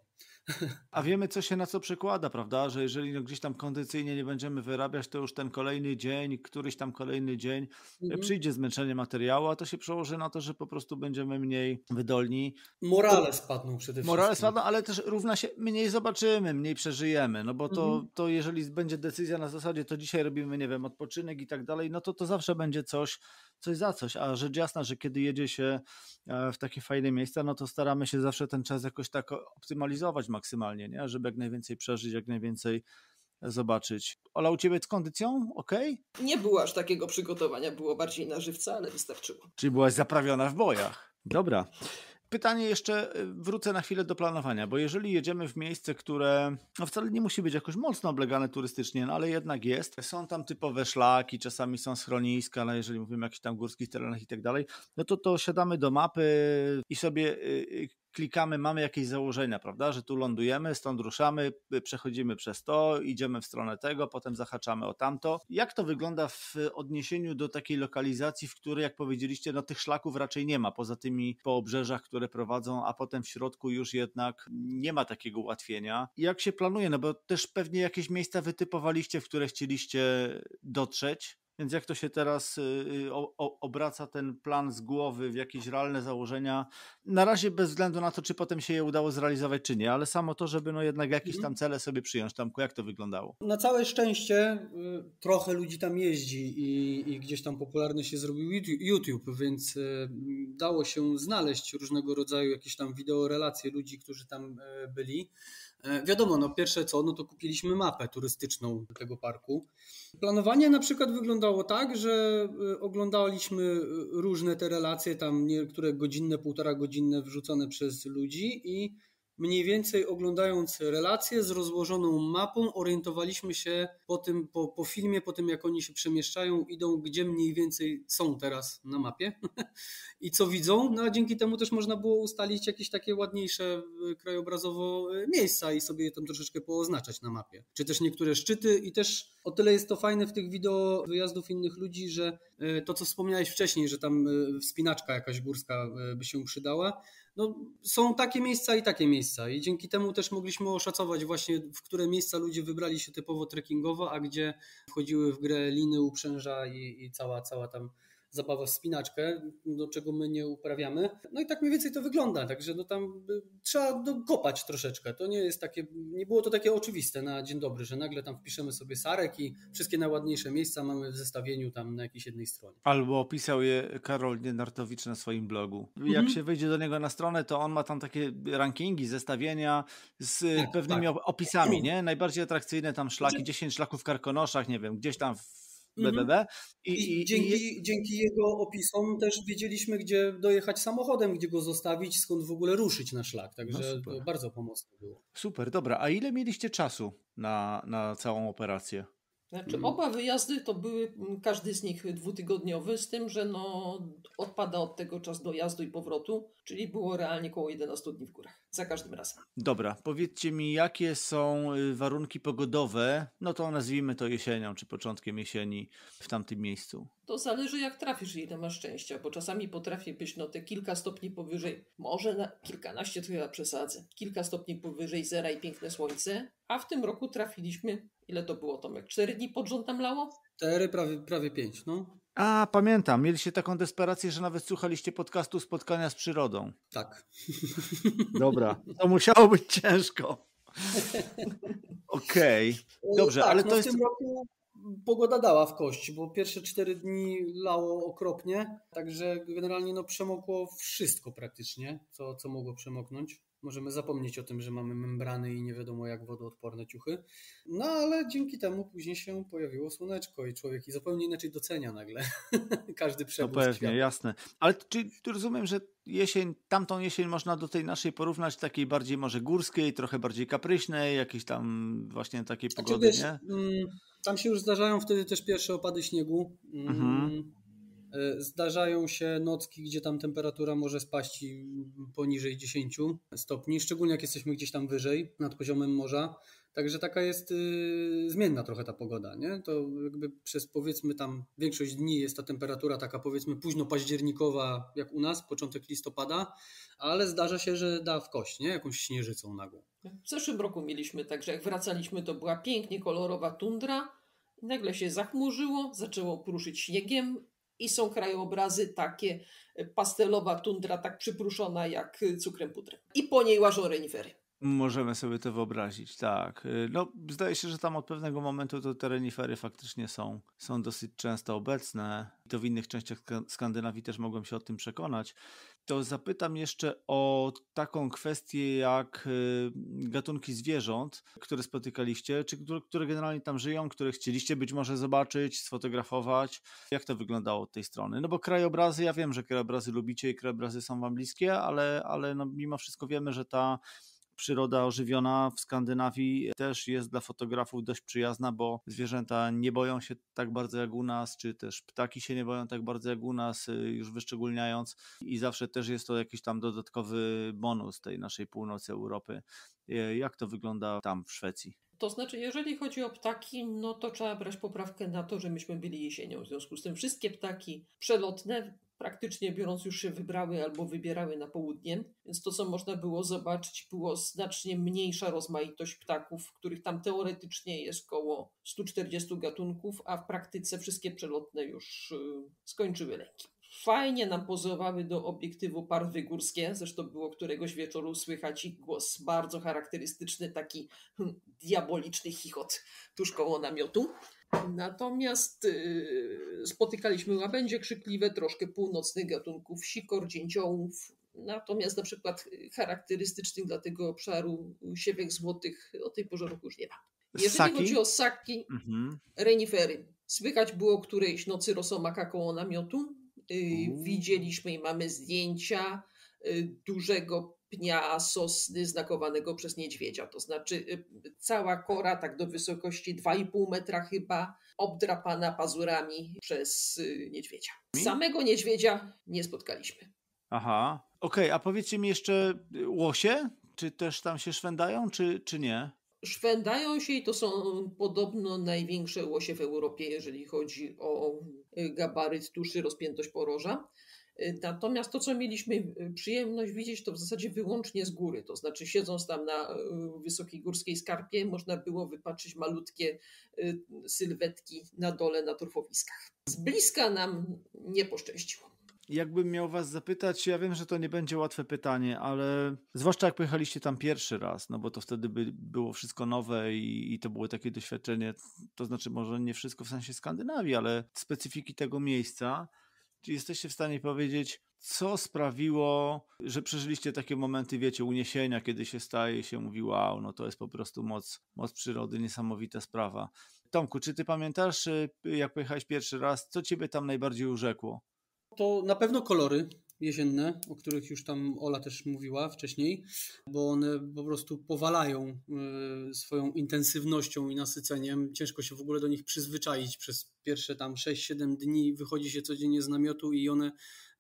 A wiemy, co się na co przekłada, prawda? Że jeżeli no gdzieś tam kondycyjnie nie będziemy wyrabiać, to już ten kolejny dzień, któryś tam kolejny dzień mhm. przyjdzie zmęczenie materiału, a to się przełoży na to, że po prostu będziemy mniej wydolni. Morale spadną przede wszystkim. Morale spadną, ale też równa się mniej zobaczymy, mniej przeżyjemy, no bo to, mhm. to jeżeli będzie decyzja na zasadzie, to dzisiaj robimy, nie wiem, odpoczynek i tak dalej, no to to zawsze będzie coś, coś za coś, a rzecz jasna, że kiedy jedzie się e, w takie fajne miejsca, no to staramy się zawsze ten czas jakoś tak optymalizować maksymalnie, nie? żeby jak najwięcej przeżyć, jak najwięcej zobaczyć. Ola, u Ciebie z kondycją? ok? Nie było aż takiego przygotowania, było bardziej na żywca, ale wystarczyło. Czyli byłaś zaprawiona w bojach. Dobra. Pytanie jeszcze, y, wrócę na chwilę do planowania, bo jeżeli jedziemy w miejsce, które no wcale nie musi być jakoś mocno oblegane turystycznie, no ale jednak jest, są tam typowe szlaki, czasami są schroniska, no jeżeli mówimy o jakichś tam górskich terenach i tak dalej, no to to siadamy do mapy i sobie y, y, klikamy, mamy jakieś założenia, prawda, że tu lądujemy, stąd ruszamy, przechodzimy przez to, idziemy w stronę tego, potem zahaczamy o tamto. Jak to wygląda w odniesieniu do takiej lokalizacji, w której, jak powiedzieliście, no tych szlaków raczej nie ma, poza tymi po obrzeżach, które prowadzą, a potem w środku już jednak nie ma takiego ułatwienia. Jak się planuje? No bo też pewnie jakieś miejsca wytypowaliście, w które chcieliście dotrzeć, więc jak to się teraz y, y, obraca ten plan z głowy w jakieś realne założenia? Na razie bez względu na to, czy potem się je udało zrealizować, czy nie, ale samo to, żeby no jednak jakieś mhm. tam cele sobie przyjąć. Tamku, jak to wyglądało? Na całe szczęście y, trochę ludzi tam jeździ i, i gdzieś tam popularny się zrobił YouTube, więc dało się znaleźć różnego rodzaju jakieś tam wideorelacje ludzi, którzy tam byli. E, wiadomo, no pierwsze co, no to kupiliśmy mapę turystyczną tego parku. Planowanie na przykład wyglądało tak, że e, oglądaliśmy różne te relacje, tam niektóre godzinne, półtora godzinne wrzucone przez ludzi i mniej więcej oglądając relacje z rozłożoną mapą, orientowaliśmy się po tym, po, po filmie, po tym jak oni się przemieszczają, idą, gdzie mniej więcej są teraz na mapie [LAUGHS] i co widzą. No a dzięki temu też można było ustalić jakieś takie ładniejsze e, krajobrazowo e, miejsca i sobie je tam troszeczkę pooznaczać na mapie. Czy też niektóre szczyty i też o tyle jest to fajne w tych wideo wyjazdów innych ludzi, że e, to co wspomniałeś wcześniej, że tam wspinaczka jakaś górska by się przydała, no, są takie miejsca i takie miejsca. I dzięki temu też mogliśmy oszacować właśnie, w które miejsca ludzie wybrali się typowo trekkingowo, a gdzie wchodziły w grę liny, uprzęża i, i cała, cała tam zabawa w spinaczkę, do czego my nie uprawiamy. No i tak mniej więcej to wygląda, także no tam trzeba dokopać troszeczkę. To nie jest takie, nie było to takie oczywiste na dzień dobry, że nagle tam wpiszemy sobie Sarek i wszystkie najładniejsze miejsca mamy w zestawieniu tam na jakiejś jednej stronie. Albo opisał je Karol Nienartowicz na swoim blogu. Jak mhm. się wejdzie do niego na stronę, to on ma tam takie rankingi, zestawienia z tak, pewnymi tak. opisami, nie? Najbardziej atrakcyjne tam szlaki, 10 szlaków w Karkonoszach, nie wiem, gdzieś tam w. Mhm. I, I, i, dzięki, i, dzięki jego opisom też wiedzieliśmy, gdzie dojechać samochodem, gdzie go zostawić, skąd w ogóle ruszyć na szlak. Także no to bardzo pomocne było. Super, dobra. A ile mieliście czasu na, na całą operację? Znaczy, mhm. oba wyjazdy to były, każdy z nich dwutygodniowy, z tym, że no, odpada od tego czas dojazdu i powrotu, czyli było realnie około 11 dni w górach, za każdym razem. Dobra, powiedzcie mi, jakie są y, warunki pogodowe, no to nazwijmy to jesienią, czy początkiem jesieni w tamtym miejscu? To zależy jak trafisz i ile masz szczęścia, bo czasami potrafi być no te kilka stopni powyżej, może na kilkanaście to ja przesadzę, kilka stopni powyżej zera i piękne słońce, a w tym roku trafiliśmy, ile to było Tomek, cztery dni pod rząd tam lało? Cztery, prawie, prawie pięć, no. A, pamiętam, mieliście taką desperację, że nawet słuchaliście podcastu Spotkania z Przyrodą. Tak. [LAUGHS] Dobra, to musiało być ciężko. [LAUGHS] Okej, okay. dobrze, tak, ale no to jest... W tym roku pogoda dała w kość, bo pierwsze cztery dni lało okropnie, także generalnie no przemokło wszystko praktycznie, co, co mogło przemoknąć. Możemy zapomnieć o tym, że mamy membrany i nie wiadomo jak wodoodporne ciuchy. No ale dzięki temu później się pojawiło słoneczko i człowiek i zupełnie inaczej docenia nagle [LAUGHS] każdy przebłysk. No pewnie, świata. jasne. Ale czy rozumiem, że jesień, tamtą jesień można do tej naszej porównać, takiej bardziej może górskiej, trochę bardziej kapryśnej, jakiejś tam właśnie takiej znaczy, pogody, wiesz, nie? Mm, tam się już zdarzają wtedy też pierwsze opady śniegu. Mm, mhm. E, zdarzają się nocki, gdzie tam temperatura może spaść poniżej 10 stopni, szczególnie jak jesteśmy gdzieś tam wyżej, nad poziomem morza. Także taka jest y, zmienna trochę ta pogoda, nie? To jakby przez powiedzmy tam większość dni jest ta temperatura taka powiedzmy późno październikowa jak u nas, początek listopada, ale zdarza się, że da w kość, nie? Jakąś śnieżycą nagłą. W zeszłym roku mieliśmy tak, że jak wracaliśmy to była pięknie kolorowa tundra, nagle się zachmurzyło, zaczęło pruszyć śniegiem, i są krajobrazy takie, e, pastelowa tundra tak przypruszona jak e, cukrem pudrem. I po niej łażą renifery. Możemy sobie to wyobrazić, tak. E, no, zdaje się, że tam od pewnego momentu to te renifery faktycznie są, są dosyć często obecne. To w innych częściach Skandynawii też mogłem się o tym przekonać to zapytam jeszcze o taką kwestię jak y, gatunki zwierząt, które spotykaliście, czy które generalnie tam żyją, które chcieliście być może zobaczyć, sfotografować. Jak to wyglądało od tej strony? No bo krajobrazy, ja wiem, że krajobrazy lubicie i krajobrazy są wam bliskie, ale, ale no mimo wszystko wiemy, że ta przyroda ożywiona w Skandynawii też jest dla fotografów dość przyjazna, bo zwierzęta nie boją się tak bardzo jak u nas, czy też ptaki się nie boją tak bardzo jak u nas, y, już wyszczególniając, i zawsze też jest to jakiś tam dodatkowy bonus tej naszej północy Europy. Y, jak to wygląda tam w Szwecji? To znaczy, jeżeli chodzi o ptaki, no to trzeba brać poprawkę na to, że myśmy byli jesienią. W związku z tym wszystkie ptaki przelotne praktycznie biorąc już się wybrały albo wybierały na południe, więc to, co można było zobaczyć, było znacznie mniejsza rozmaitość ptaków, których tam teoretycznie jest około 140 gatunków, a w praktyce wszystkie przelotne już y, skończyły lęki. Fajnie nam pozowały do obiektywu parwy górskie, zresztą było któregoś wieczoru słychać ich głos bardzo charakterystyczny, taki hmm, diaboliczny chichot tuż koło namiotu. Natomiast yy, spotykaliśmy łabędzie krzykliwe, troszkę północnych gatunków sikor, dzięciołów. Natomiast na przykład charakterystycznych dla tego obszaru siewek złotych o tej porze roku już nie ma. Jeżeli Saki? chodzi o ssaki, mhm. renifery. Słychać było którejś nocy rosomaka koło namiotu. Yy, widzieliśmy i mamy zdjęcia dużego pnia sosny znakowanego przez niedźwiedzia. To znaczy y, cała kora tak do wysokości 2,5 metra chyba obdrapana pazurami przez y, niedźwiedzia. Samego niedźwiedzia nie spotkaliśmy. Aha, okej, okay, a powiedzcie mi jeszcze y, łosie? Czy też tam się szwędają, czy, czy nie? Szwędają się i to są podobno największe łosie w Europie, jeżeli chodzi o gabaryt tuszy, rozpiętość poroża. Natomiast to, co mieliśmy y, przyjemność widzieć, to w zasadzie wyłącznie z góry. To znaczy, siedząc tam na y, wysokiej górskiej skarpie, można było wypatrzyć malutkie y, sylwetki na dole na torfowiskach. Z bliska nam nie poszczęściło. Jakbym miał Was zapytać, ja wiem, że to nie będzie łatwe pytanie, ale zwłaszcza jak pojechaliście tam pierwszy raz, no bo to wtedy by było wszystko nowe i, i to było takie doświadczenie, to znaczy może nie wszystko w sensie Skandynawii, ale specyfiki tego miejsca. Czy jesteście w stanie powiedzieć, co sprawiło, że przeżyliście takie momenty, wiecie, uniesienia, kiedy się staje się mówi, wow, no to jest po prostu moc, moc przyrody, niesamowita sprawa. Tomku, czy ty pamiętasz, y, jak pojechałeś pierwszy raz, co ciebie tam najbardziej urzekło? To na pewno kolory, jesienne, o których już tam Ola też mówiła wcześniej, bo one po prostu powalają y, swoją intensywnością i nasyceniem. Ciężko się w ogóle do nich przyzwyczaić. Przez pierwsze tam 6-7 dni wychodzi się codziennie z namiotu i one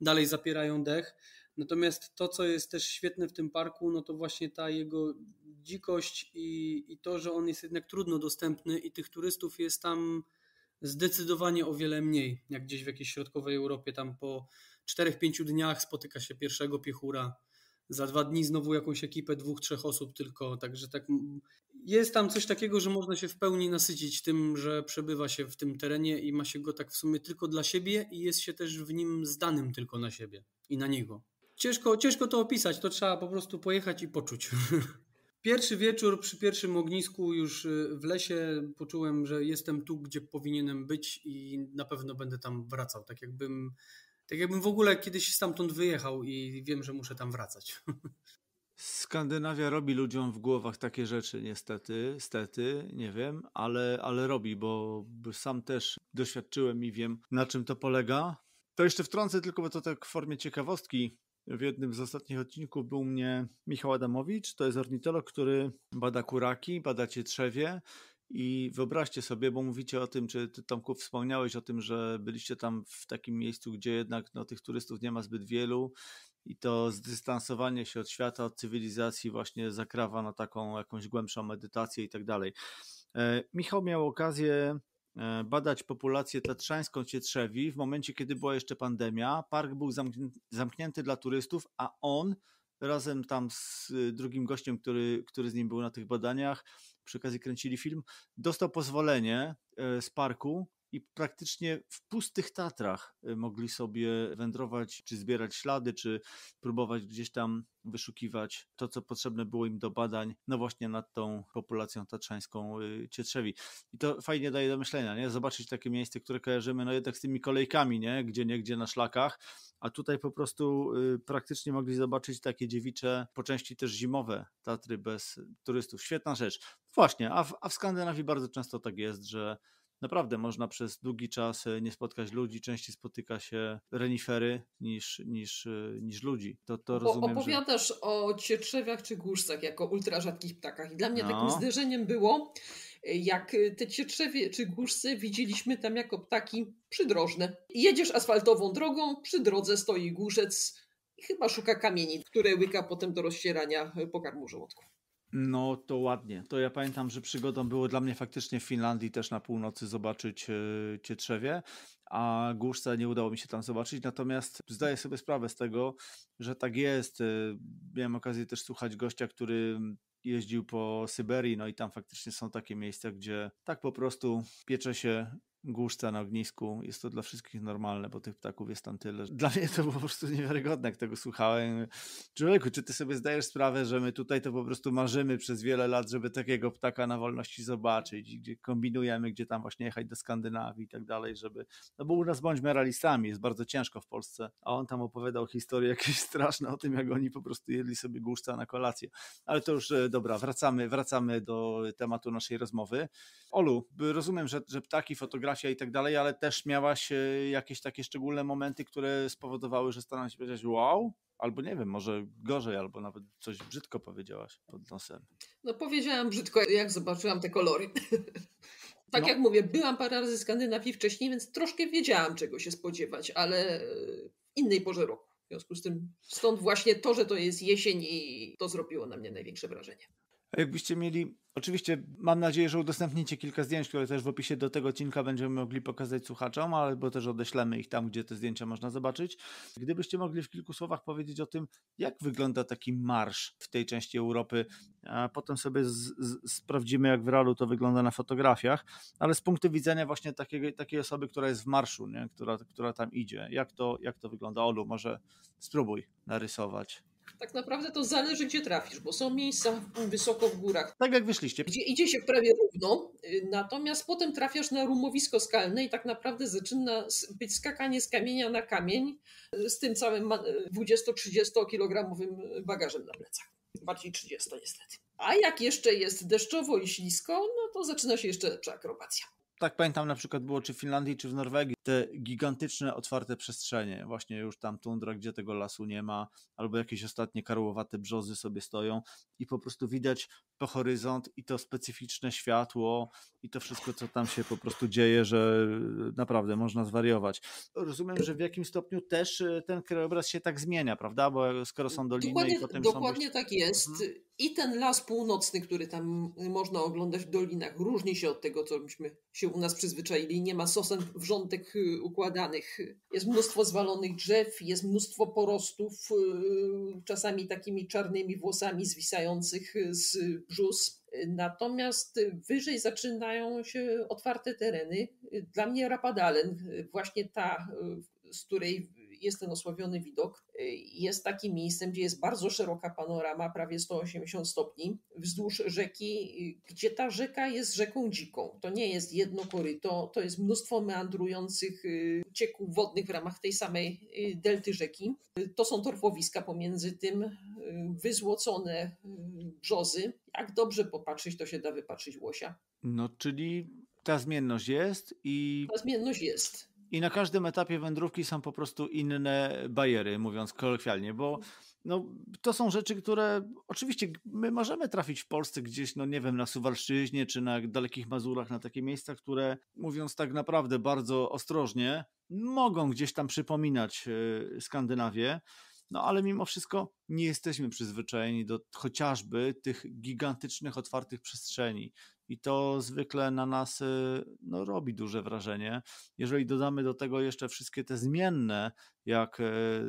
dalej zapierają dech. Natomiast to, co jest też świetne w tym parku, no to właśnie ta jego dzikość i, i to, że on jest jednak trudno dostępny i tych turystów jest tam zdecydowanie o wiele mniej, jak gdzieś w jakiejś środkowej Europie, tam po 4-5 dniach spotyka się pierwszego piechura, za dwa dni znowu jakąś ekipę dwóch, trzech osób tylko, także tak jest tam coś takiego, że można się w pełni nasycić tym, że przebywa się w tym terenie i ma się go tak w sumie tylko dla siebie i jest się też w nim zdanym tylko na siebie i na niego. Ciężko, ciężko to opisać, to trzeba po prostu pojechać i poczuć. [LAUGHS] Pierwszy wieczór przy pierwszym ognisku już y, w lesie poczułem, że jestem tu, gdzie powinienem być i na pewno będę tam wracał. Tak jakbym, tak jakbym w ogóle kiedyś stamtąd wyjechał i wiem, że muszę tam wracać. Skandynawia robi ludziom w głowach takie rzeczy, niestety, stety, nie wiem, ale, ale robi, bo sam też doświadczyłem i wiem, na czym to polega. To jeszcze wtrącę tylko, bo to tak w formie ciekawostki w jednym z ostatnich odcinków był mnie Michał Adamowicz, to jest ornitolog, który bada kuraki, bada cietrzewie i wyobraźcie sobie, bo mówicie o tym, czy ty Tomku wspomniałeś o tym, że byliście tam w takim miejscu, gdzie jednak no, tych turystów nie ma zbyt wielu i to zdystansowanie się od świata, od cywilizacji właśnie zakrawa na taką jakąś głębszą medytację i tak dalej. E, Michał miał okazję E, badać populację tatrzańską cietrzewi w momencie, kiedy była jeszcze pandemia. Park był zamknięty dla turystów, a on razem tam z drugim gościem, który, który z nim był na tych badaniach, przy okazji kręcili film, dostał pozwolenie e, z parku i praktycznie w pustych Tatrach y, mogli sobie wędrować, czy zbierać ślady, czy próbować gdzieś tam wyszukiwać to, co potrzebne było im do badań, no właśnie nad tą populacją tatrzańską y, cietrzewi. I to fajnie daje do myślenia, nie? Zobaczyć takie miejsce, które kojarzymy, no jednak z tymi kolejkami, nie? Gdzie nie, gdzie na szlakach, a tutaj po prostu y, praktycznie mogli zobaczyć takie dziewicze, po części też zimowe Tatry bez turystów. Świetna rzecz. Właśnie, a w, a w Skandynawii bardzo często tak jest, że naprawdę można przez długi czas e, nie spotkać ludzi, częściej spotyka się renifery niż, niż, e, niż ludzi. To, to rozumiem, opowiadasz że... o cietrzewach czy głuszcach jako ultra rzadkich ptakach i dla mnie no. takim zderzeniem było, e, jak te cietrzewie czy głuszce widzieliśmy tam jako ptaki przydrożne. Jedziesz asfaltową drogą, przy drodze stoi głuszec i chyba szuka kamieni, które łyka potem do rozcierania pokarmu żołądku. No to ładnie. To ja pamiętam, że przygodą było dla mnie faktycznie w Finlandii też na północy zobaczyć e, Cietrzewie, a Głuszca nie udało mi się tam zobaczyć, natomiast zdaję sobie sprawę z tego, że tak jest. E, miałem okazję też słuchać gościa, który jeździł po Syberii, no i tam faktycznie są takie miejsca, gdzie tak po prostu piecze się głuszca na ognisku. Jest to dla wszystkich normalne, bo tych ptaków jest tam tyle. Dla mnie to było po prostu niewiarygodne, jak tego słuchałem. Człowieku, czy ty sobie zdajesz sprawę, że my tutaj to po prostu marzymy przez wiele lat, żeby takiego ptaka na wolności zobaczyć, gdzie kombinujemy, gdzie tam właśnie jechać do Skandynawii i tak dalej, żeby... No bo u nas bądźmy realistami, jest bardzo ciężko w Polsce, a on tam opowiadał historie jakieś straszne o tym, jak oni po prostu jedli sobie głuszca na kolację. Ale to już, e, dobra, wracamy, wracamy do tematu naszej rozmowy. Olu, rozumiem, że, że ptaki, fotografie i tak dalej, ale też miałaś e, jakieś takie szczególne momenty, które spowodowały, że starałaś się powiedzieć wow, albo nie wiem, może gorzej, albo nawet coś brzydko powiedziałaś pod nosem. No powiedziałam brzydko, jak zobaczyłam te kolory. [LAUGHS] tak no. jak mówię, byłam parę razy w Skandynawii wcześniej, więc troszkę wiedziałam, czego się spodziewać, ale w innej porze roku. W związku z tym, stąd właśnie to, że to jest jesień i to zrobiło na mnie największe wrażenie. Jakbyście mieli Oczywiście mam nadzieję, że udostępnicie kilka zdjęć, które też w opisie do tego odcinka będziemy mogli pokazać słuchaczom, albo też odeślemy ich tam, gdzie te zdjęcia można zobaczyć. Gdybyście mogli w kilku słowach powiedzieć o tym, jak wygląda taki marsz w tej części Europy, a potem sobie z, z, sprawdzimy, jak w realu to wygląda na fotografiach, ale z punktu widzenia właśnie takiej, takiej osoby, która jest w marszu, nie? Która, która tam idzie, jak to, jak to wygląda? Olu, może spróbuj narysować tak naprawdę to zależy, gdzie trafisz, bo są miejsca wysoko w górach. Tak jak wyszliście. Gdzie idzie się prawie równo, y, natomiast potem trafiasz na rumowisko skalne i tak naprawdę zaczyna być skakanie z kamienia na kamień y, z tym całym 20-30 kilogramowym bagażem na plecach. Bardziej 30 niestety. A jak jeszcze jest deszczowo i ślisko, no to zaczyna się jeszcze lepsza akrobacja. Tak pamiętam na przykład było czy w Finlandii, czy w Norwegii, te gigantyczne, otwarte przestrzenie, właśnie już tam tundra, gdzie tego lasu nie ma, albo jakieś ostatnie karłowate brzozy sobie stoją i po prostu widać po horyzont i to specyficzne światło i to wszystko, co tam się po prostu dzieje, że naprawdę można zwariować. Rozumiem, że w jakim stopniu też e, ten krajobraz się tak zmienia, prawda? Bo skoro są doliny dokładnie, i potem Dokładnie są... tak jest. Mhm. I ten las północny, który tam można oglądać w dolinach, różni się od tego, co myśmy się u nas przyzwyczaili. Nie ma sosen wrzątek układanych. Jest mnóstwo zwalonych drzew, jest mnóstwo porostów, czasami takimi czarnymi włosami zwisających z brzus. Natomiast wyżej zaczynają się otwarte tereny. Dla mnie Rapadalen, właśnie ta, z której jest ten osławiony widok, jest takim miejscem, gdzie jest bardzo szeroka panorama, prawie 180 stopni, wzdłuż rzeki, gdzie ta rzeka jest rzeką dziką. To nie jest jedno koryto, to jest mnóstwo meandrujących y, cieków wodnych w ramach tej samej y, delty rzeki. To są torfowiska pomiędzy tym, wyzłocone brzozy. Jak dobrze popatrzeć, to się da wypatrzyć łosia. No, czyli ta zmienność jest i. Ta zmienność jest. I na każdym etapie wędrówki są po prostu inne bariery, mówiąc kolokwialnie, bo no, to są rzeczy, które oczywiście my możemy trafić w Polsce gdzieś, no nie wiem, na Suwalszczyźnie czy na dalekich Mazurach, na takie miejsca, które mówiąc tak naprawdę bardzo ostrożnie, mogą gdzieś tam przypominać e, Skandynawię. No ale mimo wszystko nie jesteśmy przyzwyczajeni do chociażby tych gigantycznych, otwartych przestrzeni. I to zwykle na nas y, no, robi duże wrażenie. Jeżeli dodamy do tego jeszcze wszystkie te zmienne, jak y,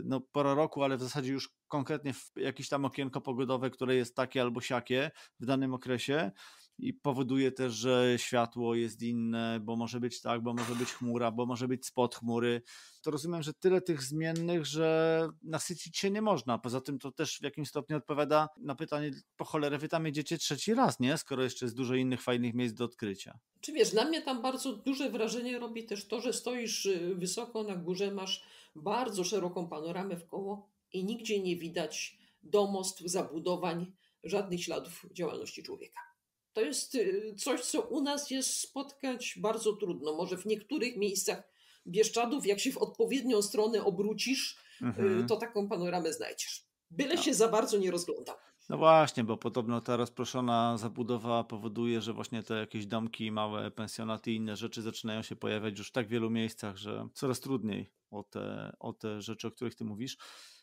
no, pora roku, ale w zasadzie już konkretnie jakieś tam okienko pogodowe, które jest takie albo siakie w danym okresie, i powoduje też, że światło jest inne, bo może być tak, bo może być chmura, bo może być spod chmury. To rozumiem, że tyle tych zmiennych, że nasycić się nie można. Poza tym to też w jakimś stopniu odpowiada na pytanie, po cholerę wy tam jedziecie trzeci raz, nie? Skoro jeszcze jest dużo innych fajnych miejsc do odkrycia. Czy wiesz, dla mnie tam bardzo duże wrażenie robi też to, że stoisz y, wysoko na górze, masz bardzo szeroką panoramę w koło i nigdzie nie widać domostw, zabudowań, żadnych śladów działalności człowieka. To jest y, coś, co u nas jest spotkać bardzo trudno. Może w niektórych miejscach Bieszczadów, jak się w odpowiednią stronę obrócisz, y, mhm. to taką panoramę znajdziesz. Byle no. się za bardzo nie rozglądał. No właśnie, bo podobno ta rozproszona zabudowa powoduje, że właśnie te jakieś domki, małe pensjonaty i inne rzeczy zaczynają się pojawiać już w tak wielu miejscach, że coraz trudniej o te, o te rzeczy, o których ty mówisz.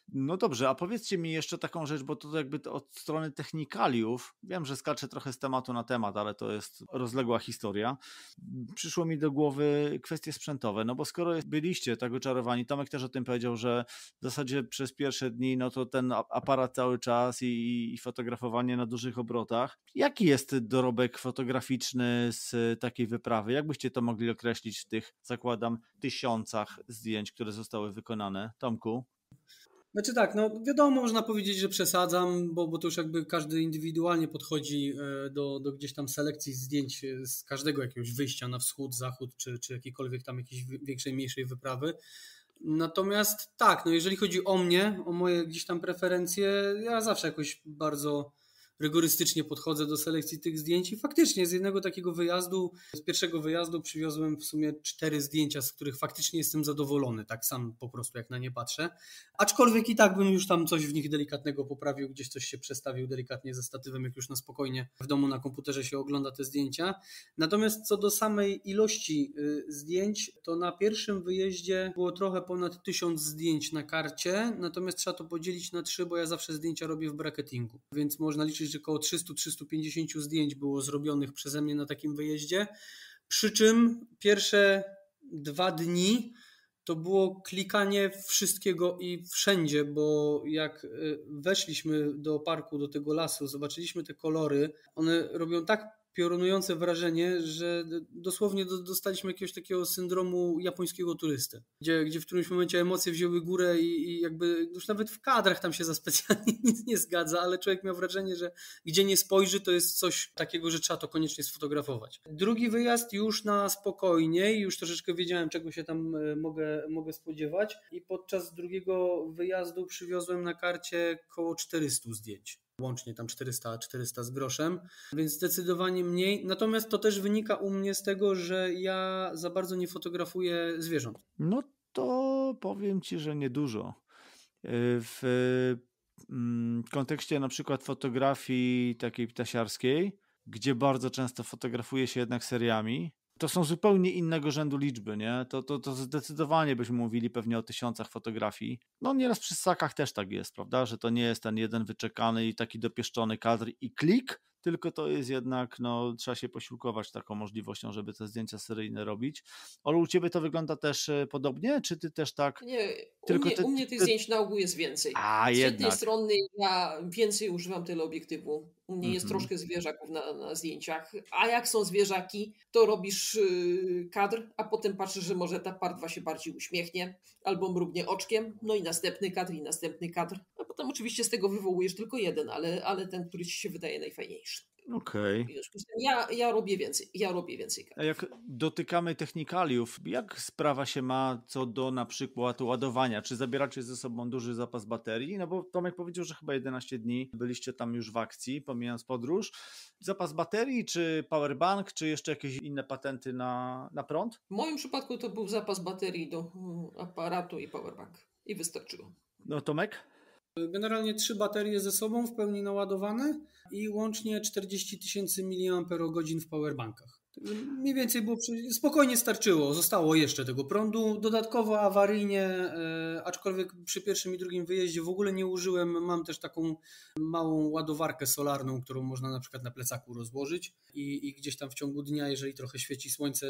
No dobrze, a powiedzcie mi jeszcze taką rzecz, bo to jakby od strony technikaliów, wiem, że skaczę trochę z tematu na temat, ale to jest rozległa historia. Przyszło mi do głowy kwestie sprzętowe, no bo skoro byliście tak oczarowani, Tomek też o tym powiedział, że w zasadzie przez pierwsze dni, no to ten aparat cały czas i, i fotografowanie na dużych obrotach. Jaki jest dorobek fotograficzny z takiej wyprawy? Jak byście to mogli określić w tych, zakładam, tysiącach zdjęć, które zostały wykonane? Tomku? Znaczy tak, no wiadomo, można powiedzieć, że przesadzam, bo, bo to już jakby każdy indywidualnie podchodzi e, do, do gdzieś tam selekcji zdjęć e, z każdego jakiegoś wyjścia na wschód, zachód, czy, czy jakiejkolwiek tam jakiejś większej, mniejszej wyprawy. Natomiast tak, no jeżeli chodzi o mnie, o moje gdzieś tam preferencje, ja zawsze jakoś bardzo rygorystycznie podchodzę do selekcji tych zdjęć i faktycznie z jednego takiego wyjazdu, z pierwszego wyjazdu przywiozłem w sumie cztery zdjęcia, z których faktycznie jestem zadowolony, tak sam po prostu jak na nie patrzę. Aczkolwiek i tak bym już tam coś w nich delikatnego poprawił, gdzieś coś się przestawił delikatnie ze statywem, jak już na spokojnie w domu na komputerze się ogląda te zdjęcia. Natomiast co do samej ilości y, zdjęć, to na pierwszym wyjeździe było trochę ponad tysiąc zdjęć na karcie, natomiast trzeba to podzielić na trzy, bo ja zawsze zdjęcia robię w bracketingu, więc można liczyć, około 300-350 zdjęć było zrobionych przeze mnie na takim wyjeździe. Przy czym pierwsze dwa dni to było klikanie wszystkiego i wszędzie, bo jak y, weszliśmy do parku, do tego lasu, zobaczyliśmy te kolory, one robią tak piorunujące wrażenie, że dosłownie dostaliśmy jakiegoś takiego syndromu japońskiego turysty, gdzie, gdzie w którymś momencie emocje wzięły górę i, i jakby już nawet w kadrach tam się za specjalnie [LAUGHS] nic nie zgadza, ale człowiek miał wrażenie, że gdzie nie spojrzy, to jest coś takiego, że trzeba to koniecznie sfotografować. Drugi wyjazd już na spokojnie, już troszeczkę wiedziałem, czego się tam e, mogę, mogę spodziewać i podczas drugiego wyjazdu przywiozłem na karcie około 400 zdjęć. Łącznie tam 400, 400 z groszem, więc zdecydowanie mniej. Natomiast to też wynika u mnie z tego, że ja za bardzo nie fotografuję zwierząt. No to powiem ci, że niedużo. Y, w mm, kontekście na przykład fotografii takiej ptasiarskiej, gdzie bardzo często fotografuje się jednak seriami, to są zupełnie innego rzędu liczby, nie? To, to, to zdecydowanie byśmy mówili pewnie o tysiącach fotografii. No nieraz przy ssakach też tak jest, prawda? Że to nie jest ten jeden wyczekany i taki dopieszczony kadr i klik, tylko to jest jednak, no trzeba się posiłkować taką możliwością, żeby te zdjęcia seryjne robić. Olu, u Ciebie to wygląda też e, podobnie, czy Ty też tak? Nie, tylko u mnie, te, u mnie tych te... zdjęć na ogół jest więcej. A, Z jednak. jednej strony ja więcej używam teleobiektywu, u mnie jest mm -hmm. troszkę zwierzaków na, na, zdjęciach, a jak są zwierzaki, to robisz yy, kadr, a potem patrzysz, że może ta partwa się bardziej uśmiechnie albo mrugnie oczkiem, no i następny kadr i następny kadr, potem oczywiście z tego wywołujesz tylko jeden, ale, ale ten, który ci się wydaje najfajniejszy. Okej. Okay. Ja, ja robię więcej, ja robię więcej. A jak dotykamy technikaliów, jak sprawa się ma co do na przykład ładowania? Czy zabieracie ze sobą duży zapas baterii? No bo Tomek powiedział, że chyba 11 dni byliście tam już w akcji, pomijając podróż. Zapas baterii, czy powerbank, czy jeszcze jakieś inne patenty na, na prąd? W moim przypadku to był zapas baterii do mm, aparatu i powerbank. I wystarczyło. No Tomek? Generalnie trzy baterie ze sobą w pełni naładowane i łącznie 40 tysięcy mAh w powerbankach. Mniej więcej było, spokojnie starczyło, zostało jeszcze tego prądu. Dodatkowo awaryjnie, e, aczkolwiek przy pierwszym i drugim wyjeździe w ogóle nie użyłem. Mam też taką małą ładowarkę solarną, którą można na przykład na plecaku rozłożyć i, i gdzieś tam w ciągu dnia, jeżeli trochę świeci słońce,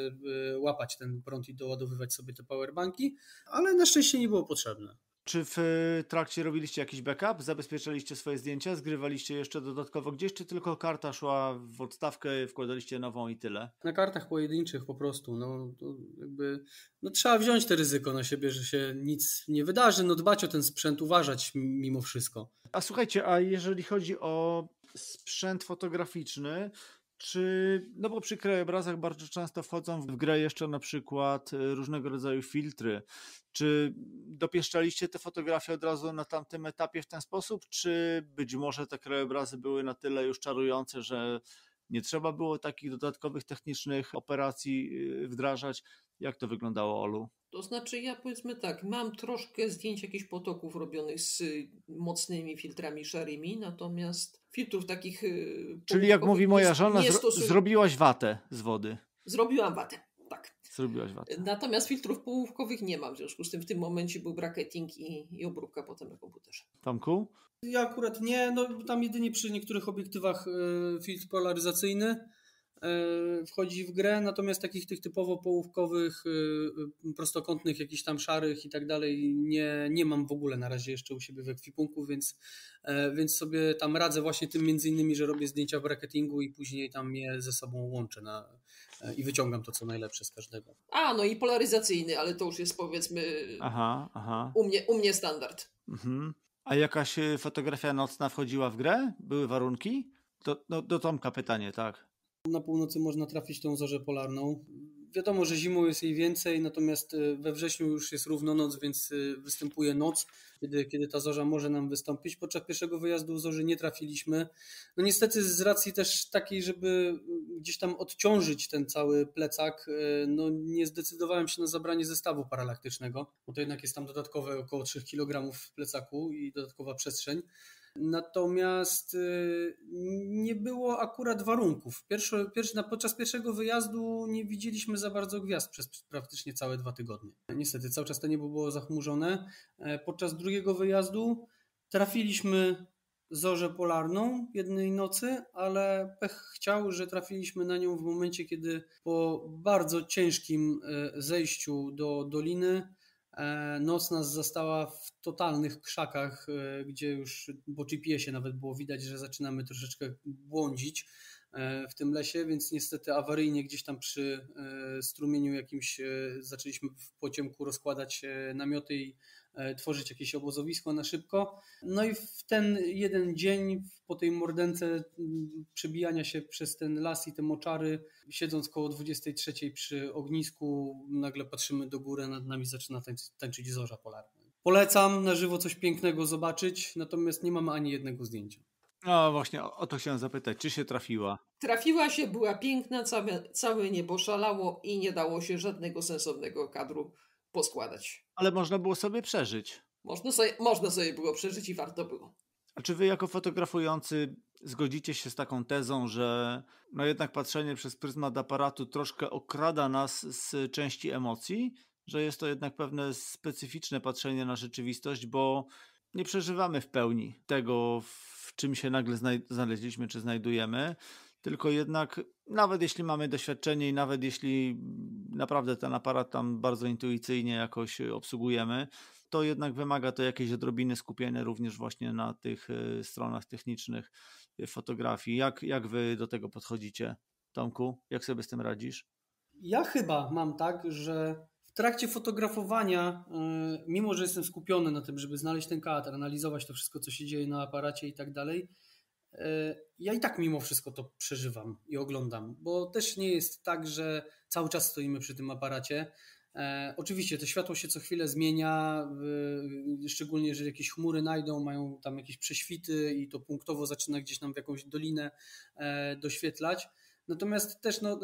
e, łapać ten prąd i doładowywać sobie te powerbanki, ale na szczęście nie było potrzebne. Czy w e, trakcie robiliście jakiś backup? Zabezpieczaliście swoje zdjęcia? Zgrywaliście jeszcze dodatkowo gdzieś? Czy tylko karta szła w odstawkę, wkładaliście nową i tyle? Na kartach pojedynczych po prostu. No, jakby, no trzeba wziąć te ryzyko na siebie, że się nic nie wydarzy. No dbać o ten sprzęt, uważać mimo wszystko. A słuchajcie, a jeżeli chodzi o sprzęt fotograficzny, czy, no bo przy krajobrazach bardzo często wchodzą w grę jeszcze na przykład y, różnego rodzaju filtry. Czy dopieszczaliście te fotografie od razu na tamtym etapie w ten sposób, czy być może te krajobrazy były na tyle już czarujące, że nie trzeba było takich dodatkowych technicznych operacji y, wdrażać? Jak to wyglądało, Olu? To znaczy, ja powiedzmy tak, mam troszkę zdjęć jakichś potoków robionych z mocnymi filtrami szarymi, natomiast filtrów takich. Y, Czyli jak mówi moja żona, zro zrobiłaś watę z wody. Zrobiłam watę. Zrobiłaś watę. Natomiast filtrów połówkowych nie mam, w związku z tym w tym momencie był bracketing i, i obróbka potem na komputerze. Tomku? Ja akurat nie, no tam jedynie przy niektórych obiektywach y, filtr polaryzacyjny wchodzi w grę, natomiast takich tych typowo połówkowych, e, e, prostokątnych, jakichś tam szarych i tak dalej nie, nie mam w ogóle na razie jeszcze u siebie w ekwipunku, więc, więc sobie tam radzę właśnie tym między innymi, że robię zdjęcia w bracketingu i później tam je ze sobą łączę na, i wyciągam to co najlepsze z każdego. A, no i polaryzacyjny, ale to już jest powiedzmy aha, aha. U, mnie, u mnie standard. Mhm. A jakaś fotografia nocna wchodziła w grę? Były warunki? Do, no, do Tomka pytanie, tak. Na północy można trafić tą zorzę polarną. Wiadomo, że zimą jest jej więcej, natomiast e, we wrześniu już jest równo noc, więc e, występuje noc, kiedy, kiedy ta zorza może nam wystąpić. Podczas pierwszego wyjazdu zorzy nie trafiliśmy. No niestety z racji też takiej, żeby gdzieś tam odciążyć ten cały plecak, e, no nie zdecydowałem się na zabranie zestawu paralaktycznego, bo to jednak jest tam dodatkowe około 3 kg w plecaku i dodatkowa przestrzeń. Natomiast y, nie było akurat warunków. Pierwszy, pierwszy, podczas pierwszego wyjazdu nie widzieliśmy za bardzo gwiazd przez praktycznie całe dwa tygodnie. Niestety cały czas to niebo było zachmurzone. E, podczas drugiego wyjazdu trafiliśmy zorzę polarną jednej nocy, ale pech chciał, że trafiliśmy na nią w momencie, kiedy po bardzo ciężkim e, zejściu do doliny noc nas zastała w totalnych krzakach, e, gdzie już po GPS-ie nawet było widać, że zaczynamy troszeczkę błądzić e, w tym lesie, więc niestety awaryjnie gdzieś tam przy strumieniu jakimś zaczęliśmy w pociemku rozkładać namioty i tworzyć jakieś obozowisko na szybko. No i w ten jeden dzień po tej mordęce przebijania się przez ten las i te moczary, siedząc koło 23 przy ognisku, nagle patrzymy do góry, nad nami zaczyna tańczyć, tańczyć zorza polarna. Polecam na żywo coś pięknego zobaczyć, natomiast nie mamy ani jednego zdjęcia. No właśnie, o, o to chciałem zapytać, czy się trafiła? Trafiła się, była piękna, całe, całe niebo szalało i nie dało się żadnego sensownego kadru poskładać. Ale można było sobie przeżyć. Można sobie, można sobie było przeżyć i warto było. A czy wy jako fotografujący zgodzicie się z taką tezą, że no jednak patrzenie przez pryzmat aparatu troszkę okrada nas z części emocji? Że jest to jednak pewne specyficzne patrzenie na rzeczywistość, bo nie przeżywamy w pełni tego, w czym się nagle znaleźliśmy czy znajdujemy, tylko jednak nawet jeśli mamy doświadczenie i nawet jeśli naprawdę ten aparat tam bardzo intuicyjnie jakoś obsługujemy, to jednak wymaga to jakiejś odrobiny skupienia również właśnie na tych e, stronach technicznych e, fotografii. Jak, jak wy do tego podchodzicie, Tomku? Jak sobie z tym radzisz? Ja chyba mam tak, że w trakcie fotografowania, mimo że jestem skupiony na tym, żeby znaleźć ten kadr, analizować to wszystko, co się dzieje na aparacie i tak dalej, ja i tak mimo wszystko to przeżywam i oglądam, bo też nie jest tak, że cały czas stoimy przy tym aparacie. E, oczywiście to światło się co chwilę zmienia, e, szczególnie jeżeli jakieś chmury najdą, mają tam jakieś prześwity i to punktowo zaczyna gdzieś nam w jakąś dolinę e, doświetlać. Natomiast też no,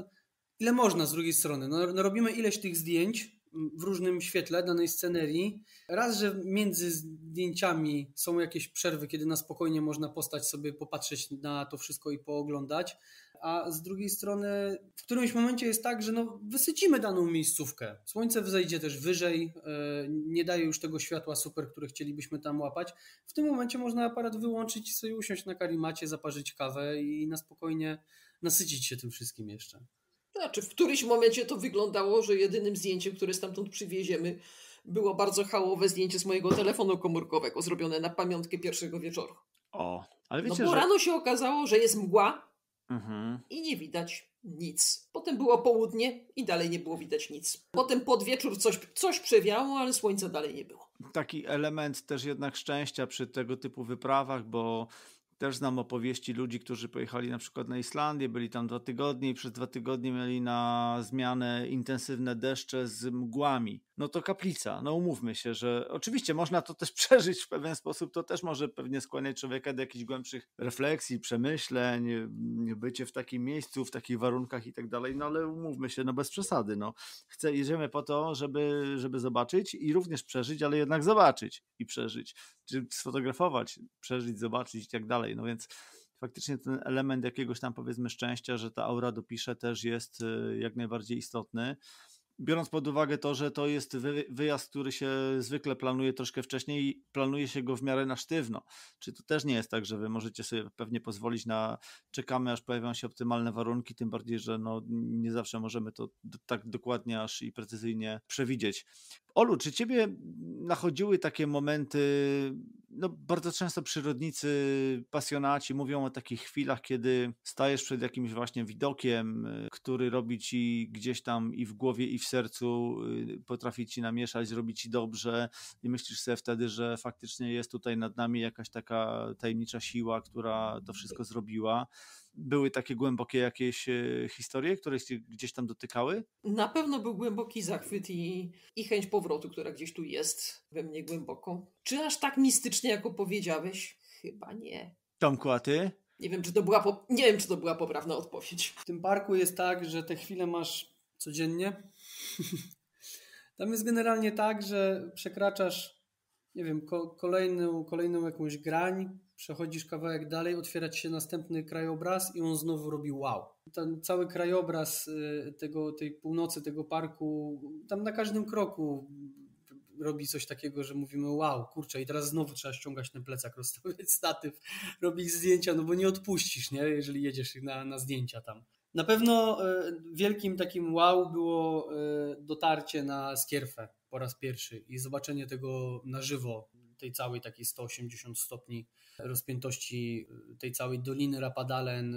ile można z drugiej strony. No, no robimy ileś tych zdjęć, w różnym świetle danej scenerii. Raz, że między zdjęciami są jakieś przerwy, kiedy na spokojnie można postać sobie, popatrzeć na to wszystko i pooglądać, a z drugiej strony w którymś momencie jest tak, że no, wysycimy daną miejscówkę. Słońce wzejdzie też wyżej, e, nie daje już tego światła super, które chcielibyśmy tam łapać. W tym momencie można aparat wyłączyć i sobie usiąść na karimacie, zaparzyć kawę i na spokojnie nasycić się tym wszystkim jeszcze. Znaczy, w którymś momencie to wyglądało, że jedynym zdjęciem, które stamtąd przywieziemy, było bardzo hałowe zdjęcie z mojego telefonu komórkowego, zrobione na pamiątkę pierwszego wieczoru. O, ale wiecie, no bo że... rano się okazało, że jest mgła mhm. i nie widać nic. Potem było południe i dalej nie było widać nic. Potem pod wieczór coś, coś przewiało, ale słońca dalej nie było. Taki element też jednak szczęścia przy tego typu wyprawach, bo też znam opowieści ludzi, którzy pojechali na przykład na Islandię, byli tam dwa tygodnie i przez dwa tygodnie mieli na zmianę intensywne deszcze z mgłami. No to kaplica, no umówmy się, że oczywiście można to też [LAUGHS] przeżyć w pewien sposób, to też może pewnie skłaniać człowieka do jakichś głębszych refleksji, przemyśleń, bycie w takim miejscu, w takich warunkach i tak dalej, no ale umówmy się, no bez przesady, no. Chcę, jedziemy po to, żeby, żeby zobaczyć i również przeżyć, ale jednak zobaczyć i przeżyć, czy sfotografować, przeżyć, zobaczyć i tak dalej, no więc faktycznie ten element jakiegoś tam powiedzmy szczęścia, że ta aura dopisze też jest y, jak najbardziej istotny biorąc pod uwagę to, że to jest wyjazd, który się zwykle planuje troszkę wcześniej i planuje się go w miarę na sztywno. Czy to też nie jest tak, że wy możecie sobie pewnie pozwolić na czekamy, aż pojawią się optymalne warunki, tym bardziej, że no, nie zawsze możemy to tak dokładnie aż i precyzyjnie przewidzieć. Olu, czy ciebie nachodziły takie momenty, no bardzo często przyrodnicy, pasjonaci mówią o takich chwilach, kiedy stajesz przed jakimś właśnie widokiem, który robi ci gdzieś tam i w głowie, i w sercu, y, potrafi ci namieszać, zrobi ci dobrze i myślisz sobie wtedy, że faktycznie jest tutaj nad nami jakaś taka tajemnicza siła, która to wszystko zrobiła były takie głębokie jakieś e, historie, które się gdzieś tam dotykały? Na pewno był głęboki zachwyt i, i chęć powrotu, która gdzieś tu jest we mnie głęboko. Czy aż tak mistycznie, jak opowiedziałeś? Chyba nie. Tomku, a ty? Nie wiem, czy to była, po... nie wiem, czy to była poprawna odpowiedź. W tym parku jest tak, że te chwile masz codziennie. [LAUGHS] Tam jest generalnie tak, że przekraczasz, nie wiem, ko kolejną, kolejną jakąś grań, przechodzisz kawałek dalej, otwiera ci się następny krajobraz i on znowu robi wow. Ten cały krajobraz y, tego, tej północy, tego parku, tam na każdym kroku robi coś takiego, że mówimy wow, kurczę i teraz znowu trzeba ściągać ten plecak, [LAUGHS] rozstawiać statyw, robić zdjęcia, no bo nie odpuścisz, nie? jeżeli jedziesz na, na zdjęcia tam. Na pewno y, wielkim takim wow było y, dotarcie na Skierfę po raz pierwszy i zobaczenie tego na żywo, tej całej takiej 180 stopni rozpiętości y, tej całej doliny Rapadalen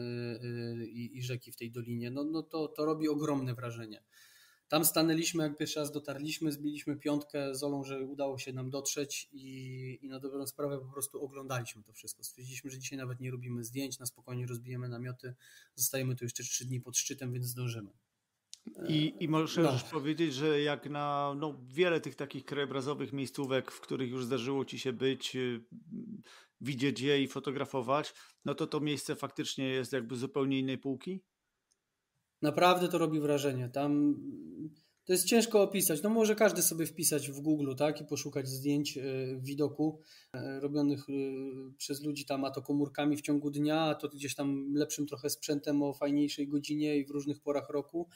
i, i rzeki w tej dolinie, no, no to, to robi ogromne wrażenie. Tam stanęliśmy, jak pierwszy raz dotarliśmy, zbiliśmy piątkę z Olą, że udało się nam dotrzeć i, i na dobrą sprawę po prostu oglądaliśmy to wszystko. Stwierdziliśmy, że dzisiaj nawet nie robimy zdjęć, na spokojnie rozbijemy namioty, zostajemy tu jeszcze trzy dni pod szczytem, więc zdążymy. I, i możesz no. powiedzieć, że jak na no, wiele tych takich krajobrazowych miejscówek, w których już zdarzyło ci się być, widzieć je i fotografować, no to to miejsce faktycznie jest jakby zupełnie innej półki? Naprawdę to robi wrażenie. Tam to jest ciężko opisać. No może każdy sobie wpisać w Google, tak, i poszukać zdjęć e, widoku e, robionych e, przez ludzi tam, a to komórkami w ciągu dnia, a to gdzieś tam lepszym trochę sprzętem o fajniejszej godzinie i w różnych porach roku.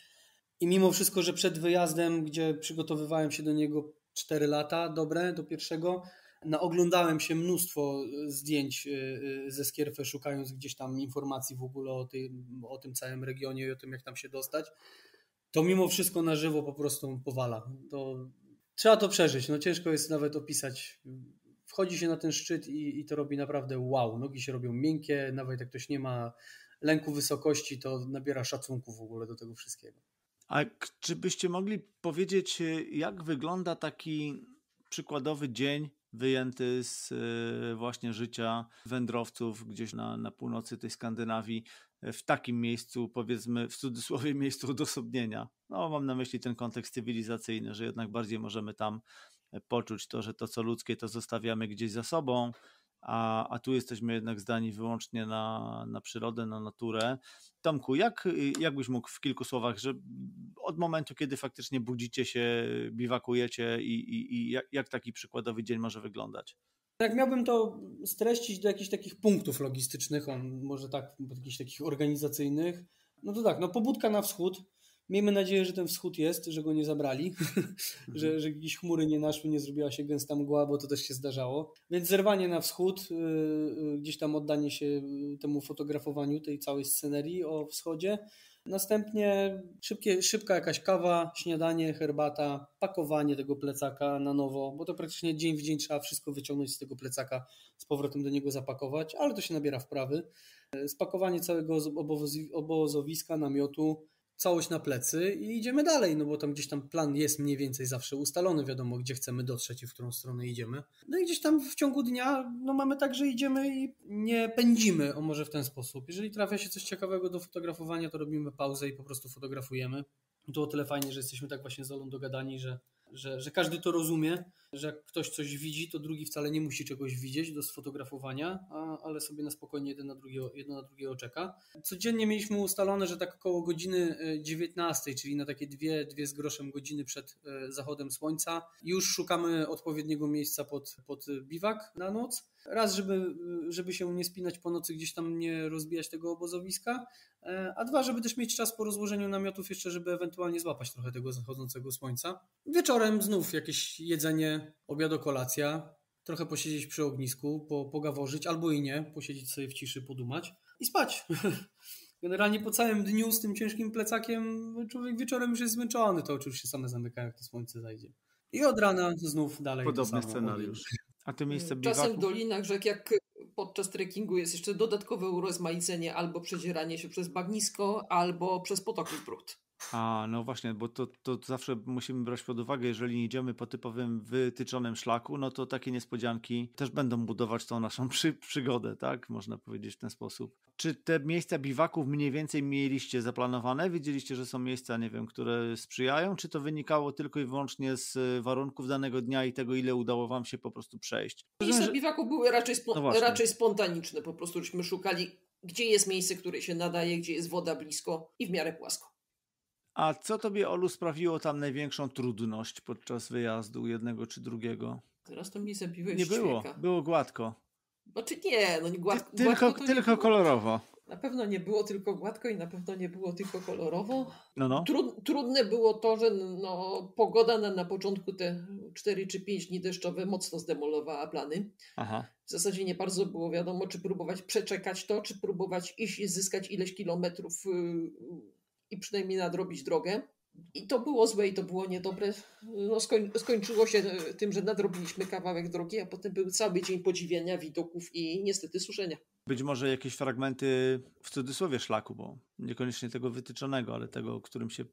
I mimo wszystko, że przed wyjazdem, gdzie przygotowywałem się do niego 4 lata, dobre, do pierwszego, naoglądałem się mnóstwo zdjęć ze Skierfę, szukając gdzieś tam informacji w ogóle o tym, o tym całym regionie i o tym, jak tam się dostać to mimo wszystko na żywo po prostu powala. To trzeba to przeżyć. No ciężko jest nawet opisać. Wchodzi się na ten szczyt i, i to robi naprawdę wow. Nogi się robią miękkie, nawet jak ktoś nie ma lęku wysokości, to nabiera szacunku w ogóle do tego wszystkiego. A czy byście mogli powiedzieć, jak wygląda taki przykładowy dzień wyjęty z e, właśnie życia wędrowców gdzieś na, na północy tej Skandynawii, w takim miejscu, powiedzmy w cudzysłowie, [LAUGHS] miejscu odosobnienia. No, mam na myśli ten kontekst cywilizacyjny, że jednak bardziej możemy tam e, poczuć to, że to, co ludzkie, to zostawiamy gdzieś za sobą, a, a tu jesteśmy jednak zdani wyłącznie na, na przyrodę, na naturę. Tomku, jak, jak byś mógł w kilku słowach, że od momentu, kiedy faktycznie budzicie się, biwakujecie i, i, i jak, jak taki przykładowy dzień może wyglądać? Jak miałbym to streścić do jakichś takich punktów logistycznych, on może tak, jakichś takich organizacyjnych, no to tak, no pobudka na wschód. Miejmy nadzieję, że ten wschód jest, że go nie zabrali, [LAUGHS] że, mhm. że jakieś chmury nie naszły, nie zrobiła się gęsta mgła, bo to też się zdarzało. Więc zerwanie na wschód, yy, gdzieś tam oddanie się temu fotografowaniu tej całej scenerii o wschodzie. Następnie szybkie, szybka jakaś kawa, śniadanie, herbata, pakowanie tego plecaka na nowo, bo to praktycznie dzień w dzień trzeba wszystko wyciągnąć z tego plecaka, z powrotem do niego zapakować, ale to się nabiera wprawy. Spakowanie całego obozowiska, namiotu, całość na plecy i idziemy dalej, no bo tam gdzieś tam plan jest mniej więcej zawsze ustalony, wiadomo gdzie chcemy dotrzeć i w którą stronę idziemy. No i gdzieś tam w ciągu dnia no mamy tak, że idziemy i nie pędzimy, o może w ten sposób. Jeżeli trafia się coś ciekawego do fotografowania, to robimy pauzę i po prostu fotografujemy. To o tyle fajnie, że jesteśmy tak właśnie z Olą dogadani, że że, że każdy to rozumie, że jak ktoś coś widzi, to drugi wcale nie musi czegoś widzieć do sfotografowania, a, ale sobie na spokojnie jeden na drugiego, jedno na drugiego czeka. Codziennie mieliśmy ustalone, że tak około godziny 19, e, czyli na takie dwie, dwie z groszem godziny przed e, zachodem słońca, już szukamy odpowiedniego miejsca pod, pod biwak na noc. Raz, żeby, żeby się nie spinać po nocy, gdzieś tam nie rozbijać tego obozowiska, e, a dwa, żeby też mieć czas po rozłożeniu namiotów jeszcze, żeby ewentualnie złapać trochę tego zachodzącego słońca. Wieczorem znów jakieś jedzenie, obiad, kolacja, trochę posiedzieć przy ognisku, po, pogaworzyć, albo i nie, posiedzieć sobie w ciszy, podumać i spać. [LAUGHS] Generalnie po całym dniu z tym ciężkim plecakiem człowiek wieczorem już jest zmęczony, to oczywiście same zamykają, jak to słońce zajdzie. I od rana znów dalej. Podobny scenariusz. A to miejsce biwaku? Czasem w dolinach rzek, jak podczas trekkingu jest jeszcze dodatkowe urozmaicenie albo przedzieranie się przez bagnisko, albo przez potoki brud. A, no właśnie, bo to, to zawsze musimy brać pod uwagę, jeżeli idziemy po typowym wytyczonym szlaku, no to takie niespodzianki też będą budować tą naszą [LAUGHS] przy, przygodę, tak? Można powiedzieć w ten sposób. Czy te miejsca biwaków mniej więcej mieliście zaplanowane? Wiedzieliście, że są miejsca, nie wiem, które sprzyjają? Czy to wynikało tylko i wyłącznie z warunków danego dnia i tego, ile udało wam się po prostu przejść? Miejsca biwaków były raczej, spo, no raczej spontaniczne, po prostu żeśmy szukali, gdzie jest miejsce, które się nadaje, gdzie jest woda blisko i w miarę płasko. A co tobie, Olu, sprawiło tam największą trudność podczas wyjazdu jednego czy drugiego? Teraz to mi zabiłeś Nie było, było gładko. Znaczy nie, no nie gładko. Ty, tylko gładko tylko kolorowo. Na pewno nie było tylko gładko i na pewno nie było tylko kolorowo. No, no. Trud, trudne było to, że no, pogoda na, na początku te 4 czy 5 dni deszczowe mocno zdemolowała plany. Aha. W zasadzie nie bardzo było wiadomo, czy próbować przeczekać to, czy próbować iść i zyskać ileś kilometrów yy, i przynajmniej nadrobić drogę. I to było złe i to było niedobre. No, skoń, skończyło się e, tym, że nadrobiliśmy kawałek drogi, a potem był cały dzień podziwiania widoków i niestety suszenia. Być może jakieś fragmenty w cudzysłowie szlaku, bo niekoniecznie tego wytyczonego, ale tego, którym się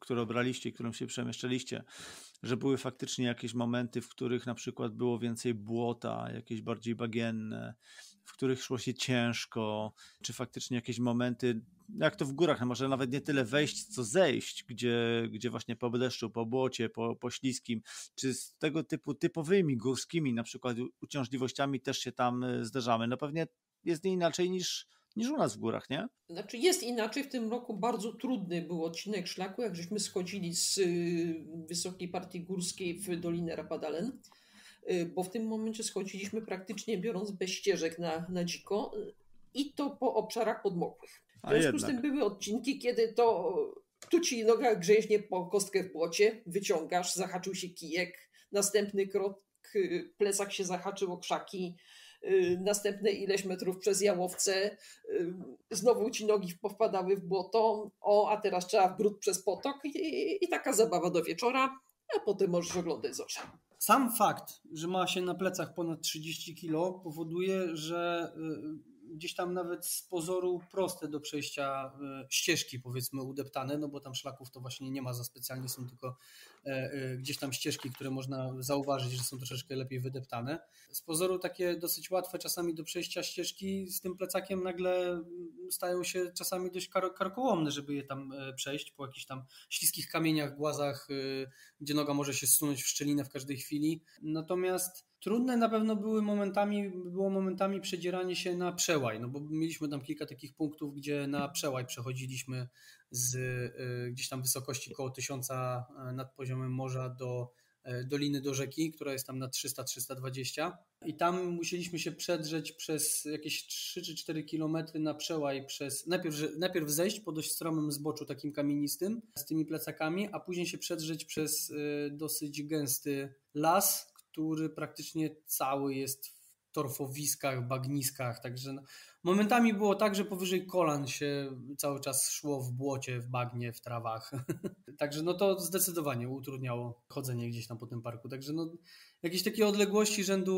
które obraliście, którą się przemieszczaliście, że były faktycznie jakieś momenty, w których na przykład było więcej błota, jakieś bardziej bagienne, w których szło się ciężko, czy faktycznie jakieś momenty, jak to w górach, no może nawet nie tyle wejść, co zejść, gdzie, gdzie właśnie po deszczu, po błocie, po, po śliskim, czy z tego typu typowymi górskimi na przykład uciążliwościami też się tam y, zderzamy. No pewnie jest nie inaczej niż, niż u nas w górach, nie? Znaczy jest inaczej. W tym roku bardzo trudny był odcinek szlaku, jak żeśmy schodzili z y, wysokiej partii górskiej w Dolinę Rapadalen, bo w tym momencie schodziliśmy praktycznie biorąc bez ścieżek na, na dziko i to po obszarach podmokłych. W związku z tym były odcinki, kiedy to tu ci noga grzęźnie po kostkę w błocie, wyciągasz, zahaczył się kijek, następny krok, y, plecak się zahaczył o krzaki, y, następne ileś metrów przez jałowce, y, znowu ci nogi powpadały w błoto, o, a teraz trzeba w brud przez potok i, i taka zabawa do wieczora, a potem możesz oglądać zorze. Sam fakt, że ma się na plecach ponad 30 kg powoduje, że gdzieś tam nawet z pozoru proste do przejścia e, ścieżki, powiedzmy, udeptane, no bo tam szlaków to właśnie nie ma za specjalnie, są tylko e, e, gdzieś tam ścieżki, które można zauważyć, że są troszeczkę lepiej wydeptane. Z pozoru takie dosyć łatwe czasami do przejścia ścieżki z tym plecakiem nagle stają się czasami dość kar karkołomne, żeby je tam przejść po jakichś tam śliskich kamieniach, głazach, gdzie noga może się zsunąć w szczelinę w każdej chwili. Natomiast Trudne na pewno były momentami, było momentami przedzieranie się na przełaj, no bo mieliśmy tam kilka takich punktów, gdzie na przełaj przechodziliśmy z y, gdzieś tam wysokości koło 1000 y, nad poziomem morza do y, doliny do rzeki, która jest tam na 300-320 i tam musieliśmy się przedrzeć przez jakieś 3 czy 4 kilometry na przełaj przez, najpierw, najpierw zejść po dość stromym zboczu takim kamienistym z tymi plecakami, a później się przedrzeć przez dosyć gęsty las, który praktycznie cały jest w torfowiskach, bagniskach, także no, momentami było tak, że powyżej kolan się cały czas szło w błocie, w bagnie, w trawach. [LAUGHS] także no to zdecydowanie utrudniało chodzenie gdzieś tam po tym parku. Także no jakieś takie odległości rzędu,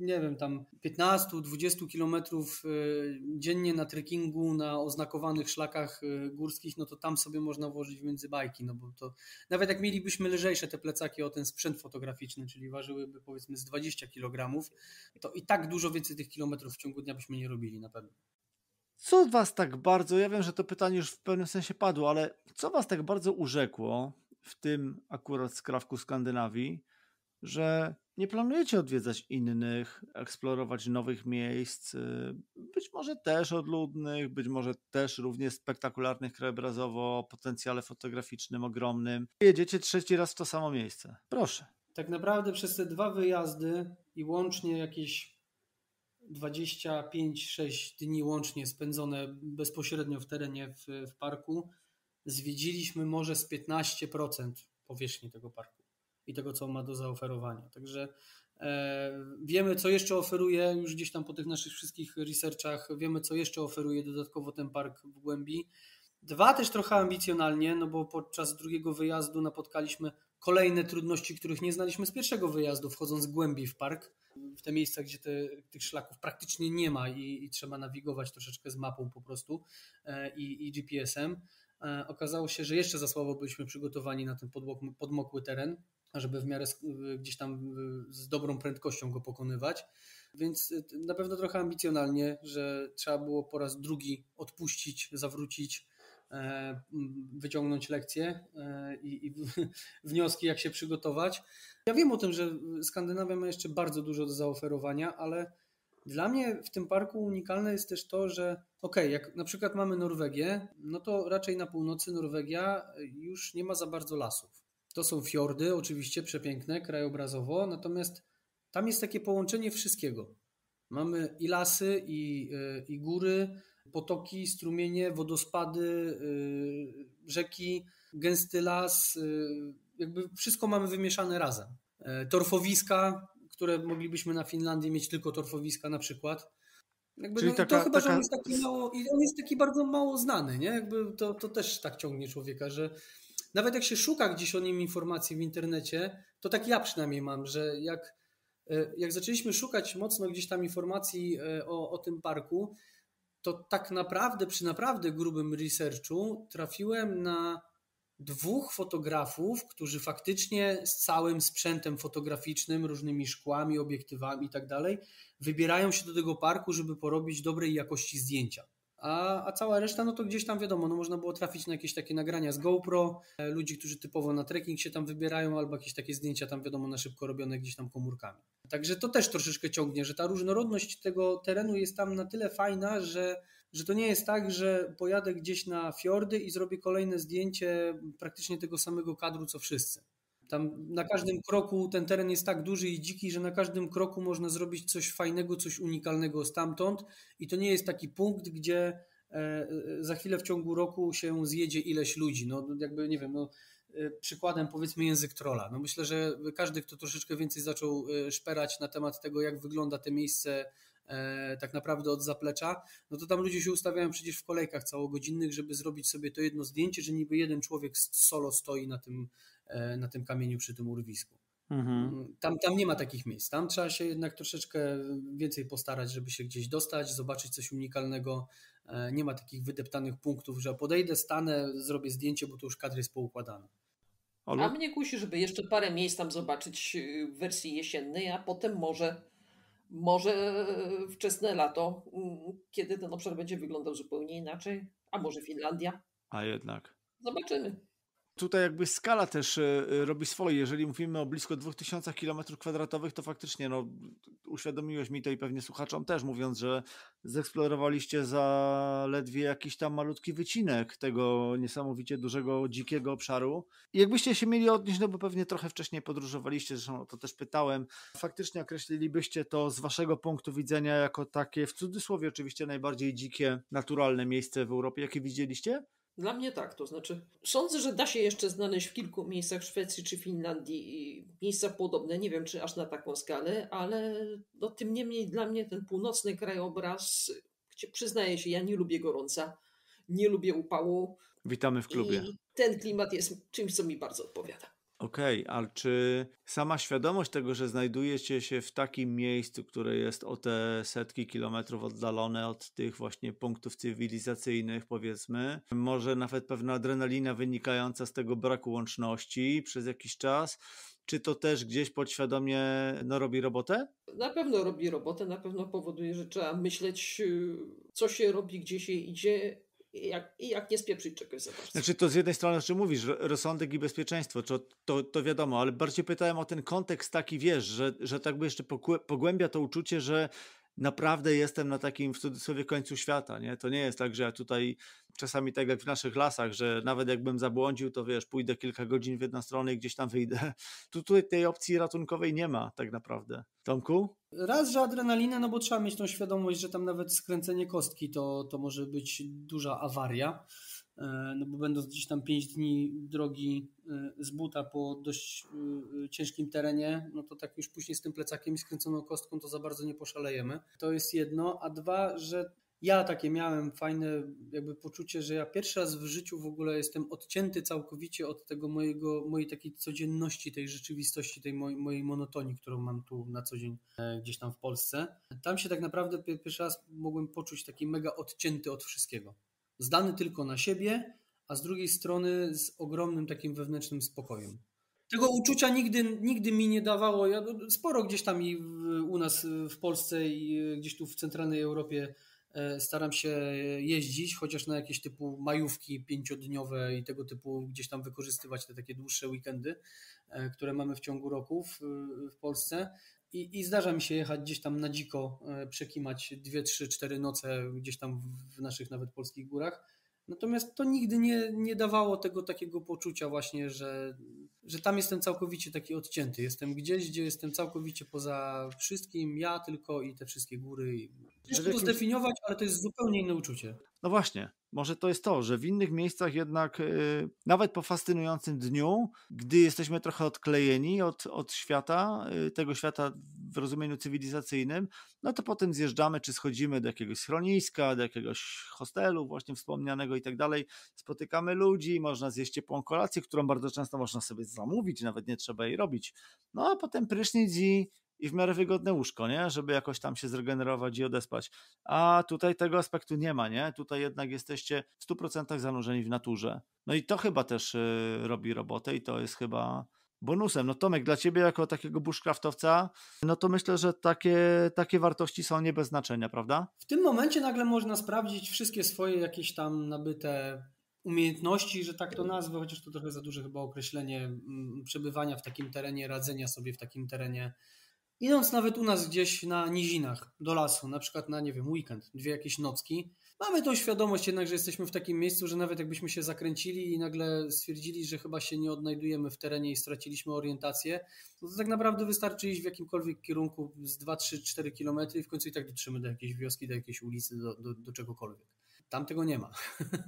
nie wiem, tam 15-20 kilometrów y, dziennie na trekkingu, na oznakowanych szlakach y, górskich, no to tam sobie można włożyć między bajki, no bo to nawet jak mielibyśmy lżejsze te plecaki o ten sprzęt fotograficzny, czyli ważyłyby powiedzmy z 20 kg, to i tak dużo więcej tych kilometrów w ciągu dnia byśmy nie robili na pewno. Co was tak bardzo, ja wiem, że to pytanie już w pewnym sensie padło, ale co was tak bardzo urzekło w tym akurat skrawku Skandynawii, że nie planujecie odwiedzać innych, eksplorować nowych miejsc, y, być może też odludnych, być może też równie spektakularnych krajobrazowo, potencjale fotograficznym ogromnym. Jedziecie trzeci raz w to samo miejsce. Proszę. Tak naprawdę przez te dwa wyjazdy i łącznie jakieś 25-6 dni łącznie spędzone bezpośrednio w terenie w, w parku, zwiedziliśmy może z 15% powierzchni tego parku i tego, co ma do zaoferowania. Także e, wiemy, co jeszcze oferuje już gdzieś tam po tych naszych wszystkich researchach, wiemy, co jeszcze oferuje dodatkowo ten park w głębi. Dwa też trochę ambicjonalnie, no bo podczas drugiego wyjazdu napotkaliśmy kolejne trudności, których nie znaliśmy z pierwszego wyjazdu, wchodząc głębiej w park, w te miejsca, gdzie te, tych szlaków praktycznie nie ma i, i, trzeba nawigować troszeczkę z mapą po prostu e, i, i GPS-em. E, okazało się, że jeszcze za słabo byliśmy przygotowani na ten podmokły teren żeby w miarę gdzieś tam z dobrą prędkością go pokonywać. Więc y, na pewno trochę ambicjonalnie, że trzeba było po raz drugi odpuścić, zawrócić, e, wyciągnąć lekcje e, i, i [LAUGHS] wnioski, jak się przygotować. Ja wiem o tym, że Skandynawia ma jeszcze bardzo dużo do zaoferowania, ale dla mnie w tym parku unikalne jest też to, że ok, jak na przykład mamy Norwegię, no to raczej na północy Norwegia już nie ma za bardzo lasów. To są fiordy, oczywiście przepiękne krajobrazowo, natomiast tam jest takie połączenie wszystkiego. Mamy i lasy, i, y, i góry, potoki, strumienie, wodospady, y, rzeki, gęsty las, y, jakby wszystko mamy wymieszane razem. E, torfowiska, które moglibyśmy na Finlandii mieć tylko torfowiska na przykład. Jakby Czyli no, taka, to chyba, taka... że on jest taki mało, on jest taki bardzo mało znany, nie? Jakby to, to też tak ciągnie człowieka, że nawet jak się szuka gdzieś o nim informacji w internecie, to tak ja przynajmniej mam, że jak, e, jak zaczęliśmy szukać mocno gdzieś tam informacji e, o, o tym parku, to tak naprawdę przy naprawdę grubym researchu trafiłem na dwóch fotografów, którzy faktycznie z całym sprzętem fotograficznym, różnymi szkłami, obiektywami i tak dalej, wybierają się do tego parku, żeby porobić dobrej jakości zdjęcia. A, a cała reszta, no to gdzieś tam wiadomo, no można było trafić na jakieś takie nagrania z GoPro, e, ludzi, którzy typowo na trekking się tam wybierają, albo jakieś takie zdjęcia tam wiadomo na szybko robione gdzieś tam komórkami. Także to też troszeczkę ciągnie, że ta różnorodność tego terenu jest tam na tyle fajna, że że to nie jest tak, że pojadę gdzieś na fiordy i zrobię kolejne zdjęcie praktycznie tego samego kadru co wszyscy. Tam na każdym kroku ten teren jest tak duży i dziki, że na każdym kroku można zrobić coś fajnego, coś unikalnego stamtąd i to nie jest taki punkt, gdzie e, za chwilę w ciągu roku się zjedzie ileś ludzi. No jakby nie wiem, no, e, przykładem powiedzmy język trola. No myślę, że każdy, kto troszeczkę więcej zaczął e, szperać na temat tego, jak wygląda te miejsce E, tak naprawdę od zaplecza, no to tam ludzie się ustawiają przecież w kolejkach całogodzinnych, żeby zrobić sobie to jedno zdjęcie, że niby jeden człowiek solo stoi na tym, e, na tym kamieniu przy tym urwisku. Mhm. Tam, tam nie ma takich miejsc. Tam trzeba się jednak troszeczkę więcej postarać, żeby się gdzieś dostać, zobaczyć coś unikalnego. E, nie ma takich wydeptanych punktów, że podejdę, stanę, zrobię zdjęcie, bo to już kadr jest poukładany. A mnie kusi, żeby jeszcze parę miejsc tam zobaczyć w wersji jesiennej, a potem może może wczesne lato, kiedy ten obszar będzie wyglądał zupełnie inaczej, a może Finlandia. A jednak. Zobaczymy tutaj jakby skala też e, e, robi swoje. Jeżeli mówimy o blisko 2000 km2, to faktycznie no, uświadomiłeś mi to i pewnie słuchaczom też, mówiąc, że zeksplorowaliście zaledwie jakiś tam malutki wycinek tego niesamowicie dużego, dzikiego obszaru. I jakbyście się mieli odnieść, no bo pewnie trochę wcześniej podróżowaliście, zresztą o to też pytałem, faktycznie określilibyście to z waszego punktu widzenia jako takie, w cudzysłowie oczywiście, najbardziej dzikie, naturalne miejsce w Europie, jakie widzieliście? Dla mnie tak, to znaczy sądzę, że da się jeszcze znaleźć w kilku miejscach w Szwecji czy Finlandii miejsca podobne, nie wiem czy aż na taką skalę, ale no, tym niemniej dla mnie ten północny krajobraz, gdzie przyznaję się, ja nie lubię gorąca, nie lubię upału. Witamy w klubie. Ten klimat jest czymś, co mi bardzo odpowiada. Okej, okay, ale czy sama świadomość tego, że znajdujecie się w takim miejscu, które jest o te setki kilometrów oddalone od tych właśnie punktów cywilizacyjnych, powiedzmy, może nawet pewna adrenalina wynikająca z tego braku łączności przez jakiś czas, czy to też gdzieś podświadomie no, robi robotę? Na pewno robi robotę, na pewno powoduje, że trzeba myśleć, y, co się robi, gdzie się idzie i jak, i jak nie spieprzyć czegoś za bardzo. Znaczy to z jednej strony, czy mówisz, rozsądek i bezpieczeństwo, to, to, to wiadomo, ale bardziej pytałem o ten kontekst taki, wiesz, że, że tak by jeszcze pogłębia to uczucie, że naprawdę jestem na takim w cudzysłowie końcu świata, nie? To nie jest tak, że ja tutaj czasami tak jak w naszych lasach, że nawet jakbym zabłądził, to wiesz, pójdę kilka godzin w jedną stronę i gdzieś tam wyjdę. [LAUGHS] Tu tutaj tej opcji ratunkowej nie ma tak naprawdę. Tomku? Raz, że adrenalina, no bo trzeba mieć tą świadomość, że tam nawet skręcenie kostki to, to może być duża awaria. E, no bo będąc gdzieś tam 5 dni drogi e, z buta po dość e, ciężkim terenie, no to tak już później z tym plecakiem i skręconą kostką to za bardzo nie poszalejemy. To jest jedno, a dwa, że ja takie miałem fajne jakby poczucie, że ja pierwszy raz w życiu w ogóle jestem odcięty całkowicie od tego mojego, mojej takiej codzienności, tej rzeczywistości, tej mojej, mojej monotonii, którą mam tu na co dzień gdzieś tam w Polsce. Tam się tak naprawdę pierwszy raz mogłem poczuć taki mega odcięty od wszystkiego zdany tylko na siebie, a z drugiej strony z ogromnym takim wewnętrznym spokojem. Tego uczucia nigdy, nigdy mi nie dawało. Ja sporo gdzieś tam i u nas w Polsce i gdzieś tu w centralnej Europie e, staram się jeździć, chociaż na jakieś typu majówki pięciodniowe i tego typu gdzieś tam wykorzystywać te takie dłuższe weekendy, e, które mamy w ciągu roku w, w Polsce. I, I, zdarza mi się jechać gdzieś tam na dziko, e, przekimać dwie, trzy, cztery noce gdzieś tam w naszych nawet polskich górach. Natomiast to nigdy nie, nie dawało tego takiego poczucia właśnie, że, że tam jestem całkowicie taki odcięty. Jestem gdzieś, gdzie jestem całkowicie poza wszystkim, ja tylko i te wszystkie góry. Ciężko to zdefiniować, ale to jest zupełnie inne uczucie. No właśnie, może to jest to, że w innych miejscach jednak, yy, nawet po fascynującym dniu, gdy jesteśmy trochę odklejeni od, od świata, yy, tego świata w rozumieniu cywilizacyjnym, no to potem zjeżdżamy, czy schodzimy do jakiegoś schroniska, do jakiegoś hostelu właśnie wspomnianego i tak dalej, spotykamy ludzi, można zjeść ciepłą kolację, którą bardzo często można sobie zamówić, nawet nie trzeba jej robić. No a potem prysznic i i w miarę wygodne łóżko, nie? Żeby jakoś tam się zregenerować i odespać. A tutaj tego aspektu nie ma, nie? Tutaj jednak jesteście w 100% zanurzeni w naturze. No i to chyba też y, robi robotę i to jest chyba bonusem. No Tomek, dla ciebie jako takiego bushcraftowca, no to myślę, że takie, takie wartości są nie bez znaczenia, prawda? W tym momencie nagle można sprawdzić wszystkie swoje jakieś tam nabyte umiejętności, że tak to nazwę, chociaż to trochę za duże chyba określenie mm, przebywania w takim terenie, radzenia sobie w takim terenie. Idąc nawet u nas gdzieś na nizinach, do lasu, na przykład na, nie wiem, weekend, dwie jakieś nocki, mamy tą świadomość jednak, że jesteśmy w takim miejscu, że nawet jakbyśmy się zakręcili i nagle stwierdzili, że chyba się nie odnajdujemy w terenie i straciliśmy orientację, no to tak naprawdę wystarczy iść w jakimkolwiek kierunku z 2, 3, 4 kilometry i w końcu i tak dotrzemy do jakiejś wioski, do jakiejś ulicy, do, do, do czegokolwiek. Tam tego nie ma.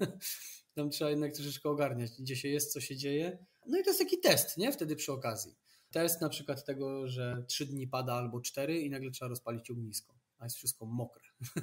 [LAUGHS] Tam trzeba jednak troszeczkę ogarniać, gdzie się jest, co się dzieje. No i to jest taki test, nie? Wtedy przy okazji. Test na przykład tego, że trzy dni pada albo cztery i nagle trzeba rozpalić ognisko, a jest wszystko mokre.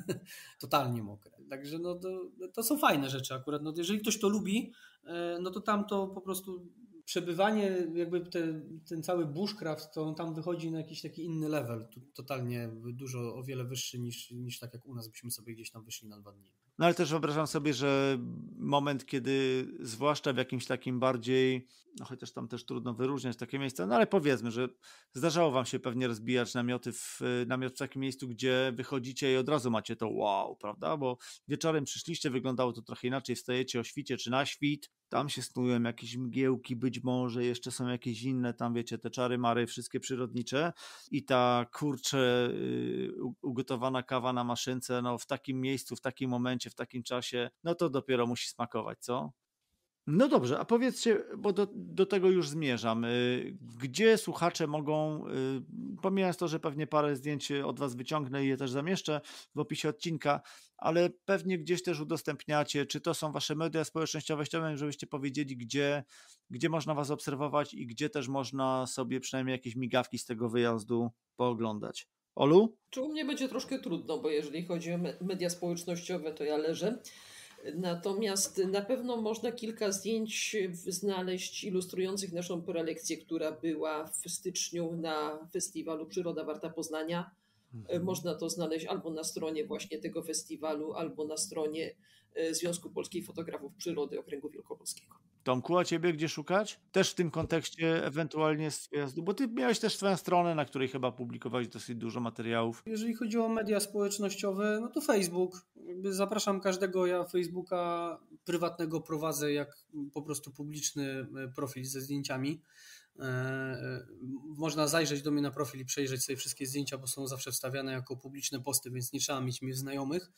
[LAUGHS] Totalnie mokre. Także no to, to są fajne rzeczy akurat. No, jeżeli ktoś to lubi, e, no to tam to po prostu przebywanie, jakby te, ten cały bushcraft, to on tam wychodzi na jakiś taki inny level, totalnie dużo, o wiele wyższy niż, niż tak jak u nas byśmy sobie gdzieś tam wyszli na dwa dni. No ale też wyobrażam sobie, że moment, kiedy zwłaszcza w jakimś takim bardziej, no chociaż tam też trudno wyróżniać takie miejsca, no ale powiedzmy, że zdarzało wam się pewnie rozbijać namioty w, namiot w takim miejscu, gdzie wychodzicie i od razu macie to wow, prawda? Bo wieczorem przyszliście, wyglądało to trochę inaczej, wstajecie o świcie czy na świt, tam się snują jakieś mgiełki, być może jeszcze są jakieś inne, tam wiecie, te czary mary, wszystkie przyrodnicze i ta kurcze yy, ugotowana kawa na maszynce, no w takim miejscu, w takim momencie, w takim czasie, no to dopiero musi smakować, co? No dobrze, a powiedzcie, bo do, do tego już zmierzam. Y, gdzie słuchacze mogą, y, pomijając to, że pewnie parę zdjęć od Was wyciągnę i je też zamieszczę w opisie odcinka, ale pewnie gdzieś też udostępniacie, czy to są Wasze media społecznościowe, chciałbym, żebyście powiedzieli, gdzie, gdzie można Was obserwować i gdzie też można sobie przynajmniej jakieś migawki z tego wyjazdu pooglądać. Olu? Czy u mnie będzie troszkę trudno, bo jeżeli chodzi o media społecznościowe, to ja leżę. Natomiast na pewno można kilka zdjęć znaleźć ilustrujących naszą prelekcję, która była w styczniu na festiwalu Przyroda Warta Poznania. Mhm. Można to znaleźć albo na stronie właśnie tego festiwalu, albo na stronie Związku Polskich Fotografów Przyrody Okręgu Wielkopolskiego. Tomku, a ciebie gdzie szukać? Też w tym kontekście ewentualnie z wjazdu, bo ty miałeś też swoją stronę, na której chyba publikowałeś dosyć dużo materiałów. Jeżeli chodzi o media społecznościowe, no to Facebook. Jakby zapraszam każdego, ja Facebooka prywatnego prowadzę jak po prostu publiczny e, profil ze zdjęciami. E, e, można zajrzeć do mnie na profil i przejrzeć sobie wszystkie zdjęcia, bo są zawsze wstawiane jako publiczne posty, więc nie trzeba mieć mnie znajomych.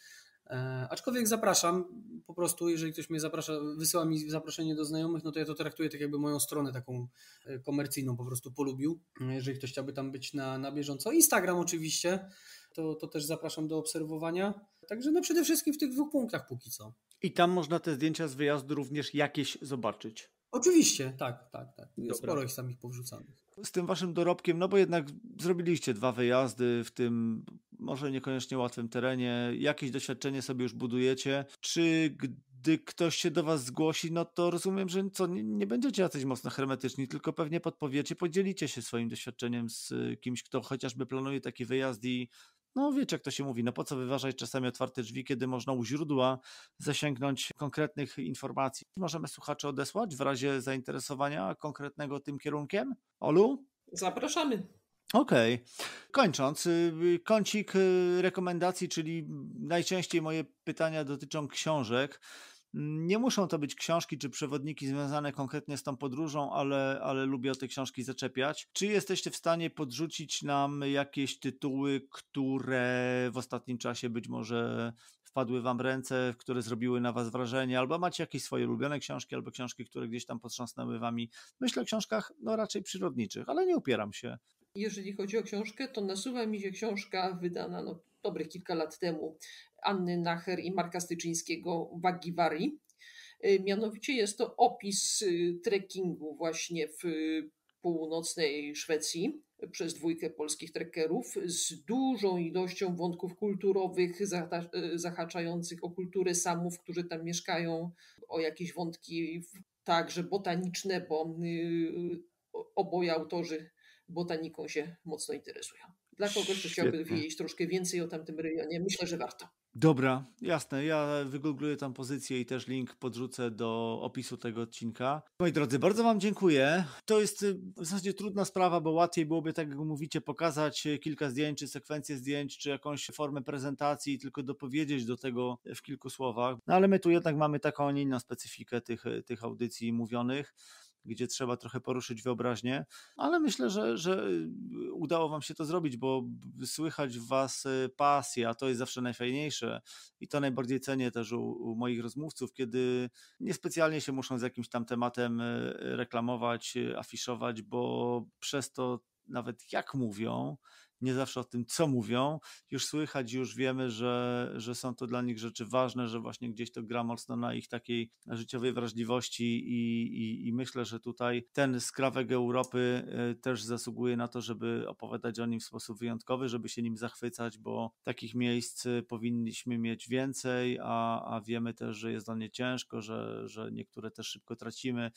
E, aczkolwiek zapraszam, po prostu jeżeli ktoś mnie zaprasza, wysyła mi zaproszenie do znajomych, no to ja to traktuję tak jakby moją stronę taką e, komercyjną po prostu polubił, jeżeli ktoś chciałby tam być na, na bieżąco. Instagram oczywiście, to, to też zapraszam do obserwowania. Także no przede wszystkim w tych dwóch punktach póki co. I tam można te zdjęcia z wyjazdu również jakieś zobaczyć. Oczywiście, tak, tak, tak. Jest sporo ich samych powrzucanych. Z tym waszym dorobkiem, no bo jednak zrobiliście dwa wyjazdy w tym może niekoniecznie łatwym terenie, jakieś doświadczenie sobie już budujecie. Czy gdy ktoś się do was zgłosi, no to rozumiem, że co, nie, nie będziecie jacyś mocno hermetyczni, tylko pewnie podpowiecie, podzielicie się swoim doświadczeniem z kimś, kto chociażby planuje taki wyjazd i no wiecie, jak to się mówi, no po co wyważać czasami otwarte drzwi, kiedy można u źródła zasięgnąć konkretnych informacji. Możemy słuchacze odesłać w razie zainteresowania konkretnego tym kierunkiem? Olu? Zapraszamy. Okej. Okay. Kończąc, y, kącik y, rekomendacji, czyli najczęściej moje pytania dotyczą książek. Nie muszą to być książki czy przewodniki związane konkretnie z tą podróżą, ale, ale lubię o te książki zaczepiać. Czy jesteście w stanie podrzucić nam jakieś tytuły, które w ostatnim czasie być może wpadły wam w ręce, które zrobiły na was wrażenie, albo macie jakieś swoje ulubione książki, albo książki, które gdzieś tam potrząsnęły wami. Myślę o książkach no raczej przyrodniczych, ale nie upieram się. Jeżeli chodzi o książkę, to nasuwa mi się książka wydana no, dobrych kilka lat temu Anny Nacher i Marka Styczyńskiego Wagiwari. Y, mianowicie jest to opis y, trekkingu właśnie w północnej Szwecji przez dwójkę polskich trekkerów z dużą ilością wątków kulturowych y, zahaczających o kulturę samów, którzy tam mieszkają, o jakieś wątki także botaniczne, bo oboje autorzy botaniką się mocno interesują. Dla kogoś, kto chciałby wiedzieć troszkę więcej o tamtym rejonie, myślę, że warto. Dobra, jasne. Ja wygoogluję tam pozycję i też link podrzucę do opisu tego odcinka. Moi drodzy, bardzo Wam dziękuję. To jest y, w zasadzie trudna sprawa, bo łatwiej byłoby, tak jak mówicie, pokazać y, kilka zdjęć, czy sekwencję zdjęć, czy jakąś formę prezentacji, tylko dopowiedzieć do tego w kilku słowach. No ale my tu jednak mamy taką, a nie inną specyfikę tych, tych audycji mówionych gdzie trzeba trochę poruszyć wyobraźnię, ale myślę, że, że y, udało Wam się to zrobić, bo słychać w Was y, pasję, a to jest zawsze najfajniejsze i to najbardziej cenię też u, u moich rozmówców, kiedy niespecjalnie się muszą z jakimś tam tematem y, reklamować, afiszować, bo przez to nawet jak mówią, nie zawsze o tym, co mówią. Już słychać, już wiemy, że, że są to dla nich rzeczy ważne, że właśnie gdzieś to gra mocno na ich takiej życiowej wrażliwości i, i, i myślę, że tutaj ten skrawek Europy e, też zasługuje na to, żeby opowiadać o nim w sposób wyjątkowy, żeby się nim zachwycać, bo takich miejsc e, powinniśmy mieć więcej, a, a wiemy też, że jest do nie ciężko, że, że niektóre też szybko tracimy,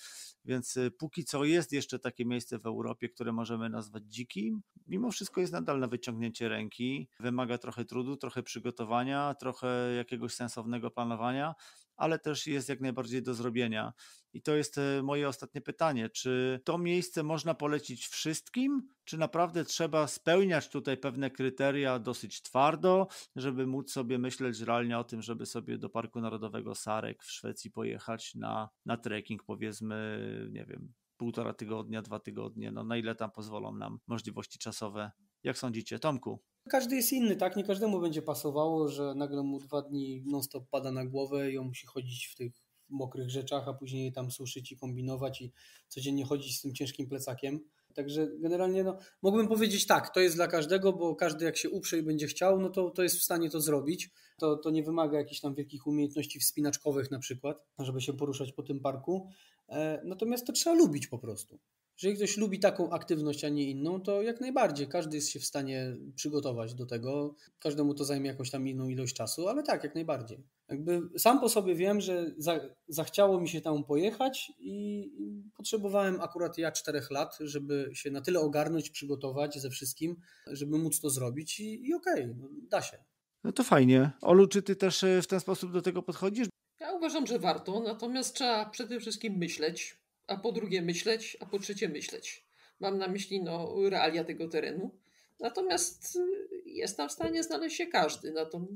więc e, póki co jest jeszcze takie miejsce w Europie, które możemy nazwać dzikim, mimo wszystko jest nadal na wyciągnięcie ręki. Wymaga trochę trudu, trochę przygotowania, trochę jakiegoś sensownego planowania, ale też jest jak najbardziej do zrobienia. I to jest e, moje ostatnie pytanie. Czy to miejsce można polecić wszystkim? Czy naprawdę trzeba spełniać tutaj pewne kryteria dosyć twardo, żeby móc sobie myśleć realnie o tym, żeby sobie do Parku Narodowego Sarek w Szwecji pojechać na, na trekking, powiedzmy, nie wiem, półtora tygodnia, dwa tygodnie, no na ile tam pozwolą nam możliwości czasowe. Jak sądzicie, Tomku? Każdy jest inny, tak? Nie każdemu będzie pasowało, że nagle mu dwa dni non-stop pada na głowę i on musi chodzić w tych mokrych rzeczach, a później je tam suszyć i kombinować i codziennie chodzić z tym ciężkim plecakiem. Także generalnie no, mógłbym powiedzieć tak, to jest dla każdego, bo każdy jak się uprze i będzie chciał, no to, to jest w stanie to zrobić. To, to nie wymaga jakichś tam wielkich umiejętności wspinaczkowych na przykład, żeby się poruszać po tym parku. E, natomiast to trzeba lubić po prostu. Jeżeli ktoś lubi taką aktywność, a nie inną, to jak najbardziej każdy jest się w stanie przygotować do tego. Każdemu to zajmie jakąś tam inną ilość czasu, ale tak, jak najbardziej. Jakby sam po sobie wiem, że za, zachciało mi się tam pojechać i, potrzebowałem akurat ja czterech lat, żeby się na tyle ogarnąć, przygotować ze wszystkim, żeby móc to zrobić i, i okej, okay, no, da się. No to fajnie. Olu, czy ty też e, w ten sposób do tego podchodzisz? Uważam, że warto, natomiast trzeba przede wszystkim myśleć, a po drugie myśleć, a po trzecie myśleć. Mam na myśli no, realia tego terenu. Natomiast y, jest tam w stanie znaleźć się każdy. Na tym,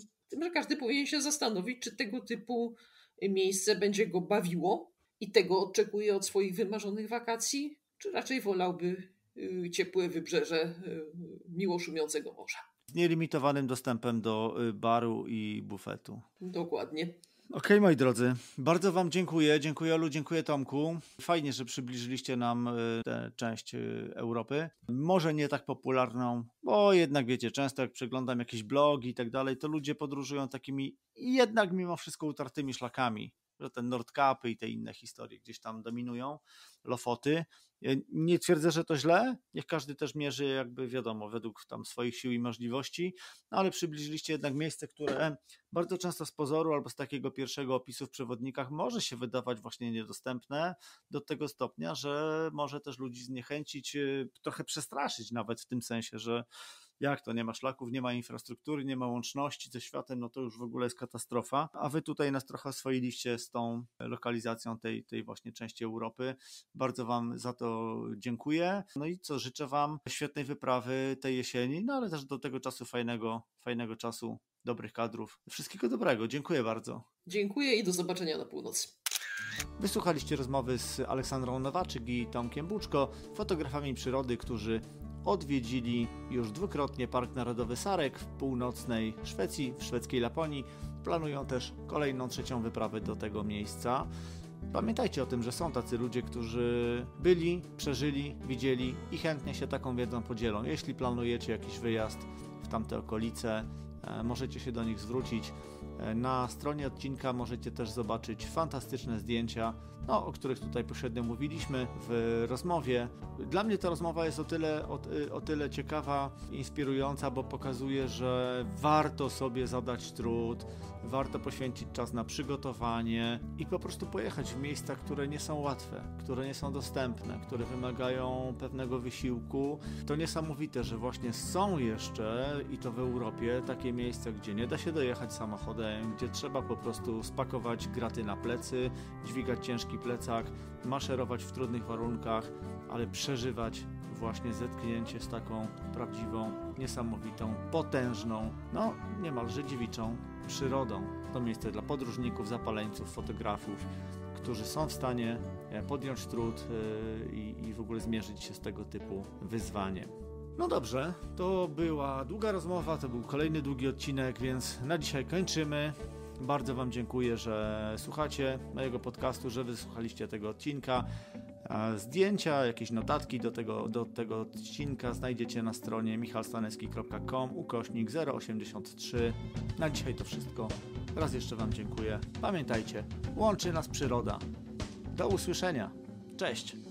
że każdy powinien się zastanowić, czy tego typu miejsce będzie go bawiło i tego oczekuje od swoich wymarzonych wakacji, czy raczej wolałby y, ciepłe wybrzeże y, miło szumiącego morza. Z nielimitowanym dostępem do baru i bufetu. Dokładnie. Okej, okay, moi drodzy, bardzo Wam dziękuję. Dziękuję Olu, dziękuję Tomku. Fajnie, że przybliżyliście nam y, tę część y, Europy. Może nie tak popularną, bo jednak wiecie, często jak przeglądam jakieś blogi i tak dalej, to ludzie podróżują takimi jednak mimo wszystko utartymi szlakami że te Nordkapy i te inne historie gdzieś tam dominują, Lofoty. Nie twierdzę, że to źle, niech każdy też mierzy jakby wiadomo, według tam swoich sił i możliwości, no ale przybliżyliście jednak miejsce, które bardzo często z pozoru albo z takiego pierwszego opisu w przewodnikach może się wydawać właśnie niedostępne do tego stopnia, że może też ludzi zniechęcić, y, trochę przestraszyć nawet w tym sensie, że jak to nie ma szlaków, nie ma infrastruktury, nie ma łączności ze światem, no to już w ogóle jest katastrofa. A wy tutaj nas trochę oswoiliście z tą lokalizacją tej, tej właśnie części Europy. Bardzo wam za to dziękuję. No i co, życzę wam świetnej wyprawy tej jesieni, no ale też do tego czasu fajnego, fajnego czasu, dobrych kadrów. Wszystkiego dobrego. Dziękuję bardzo. Dziękuję i do zobaczenia na północ. Wysłuchaliście rozmowy z Aleksandrą Nowaczyk i Tomkiem Buczko, fotografami przyrody, którzy odwiedzili już dwukrotnie Park Narodowy Sarek w północnej Szwecji, w szwedzkiej Laponii. Planują też kolejną trzecią wyprawę do tego miejsca. Pamiętajcie o tym, że są tacy ludzie, którzy byli, przeżyli, widzieli i chętnie się taką wiedzą podzielą. Jeśli planujecie jakiś wyjazd w tamte okolice, e, możecie się do nich zwrócić. E, na stronie odcinka możecie też zobaczyć fantastyczne zdjęcia, no, o których tutaj pośrednio mówiliśmy w rozmowie. Dla mnie ta rozmowa jest o tyle, o, o tyle ciekawa, inspirująca, bo pokazuje, że warto sobie zadać trud, warto poświęcić czas na przygotowanie i po prostu pojechać w miejsca, które nie są łatwe, które nie są dostępne, które wymagają pewnego wysiłku. To niesamowite, że właśnie są jeszcze i to w Europie takie miejsca, gdzie nie da się dojechać samochodem, gdzie trzeba po prostu spakować graty na plecy, dźwigać ciężki plecak, maszerować w trudnych warunkach, ale przeżywać właśnie zetknięcie z taką prawdziwą, niesamowitą, potężną, no niemalże dziewiczą przyrodą. To miejsce dla podróżników, zapaleńców, fotografów, którzy są w stanie e, podjąć trud e, i, i w ogóle zmierzyć się z tego typu wyzwaniem. No dobrze, to była długa rozmowa, to był kolejny długi odcinek, więc na dzisiaj kończymy. Bardzo Wam dziękuję, że słuchacie mojego podcastu, że wysłuchaliście tego odcinka. Zdjęcia, jakieś notatki do tego, do tego odcinka znajdziecie na stronie michalstaneski.com ukośnik 083. Na dzisiaj to wszystko. Raz jeszcze Wam dziękuję. Pamiętajcie, łączy nas przyroda. Do usłyszenia. Cześć!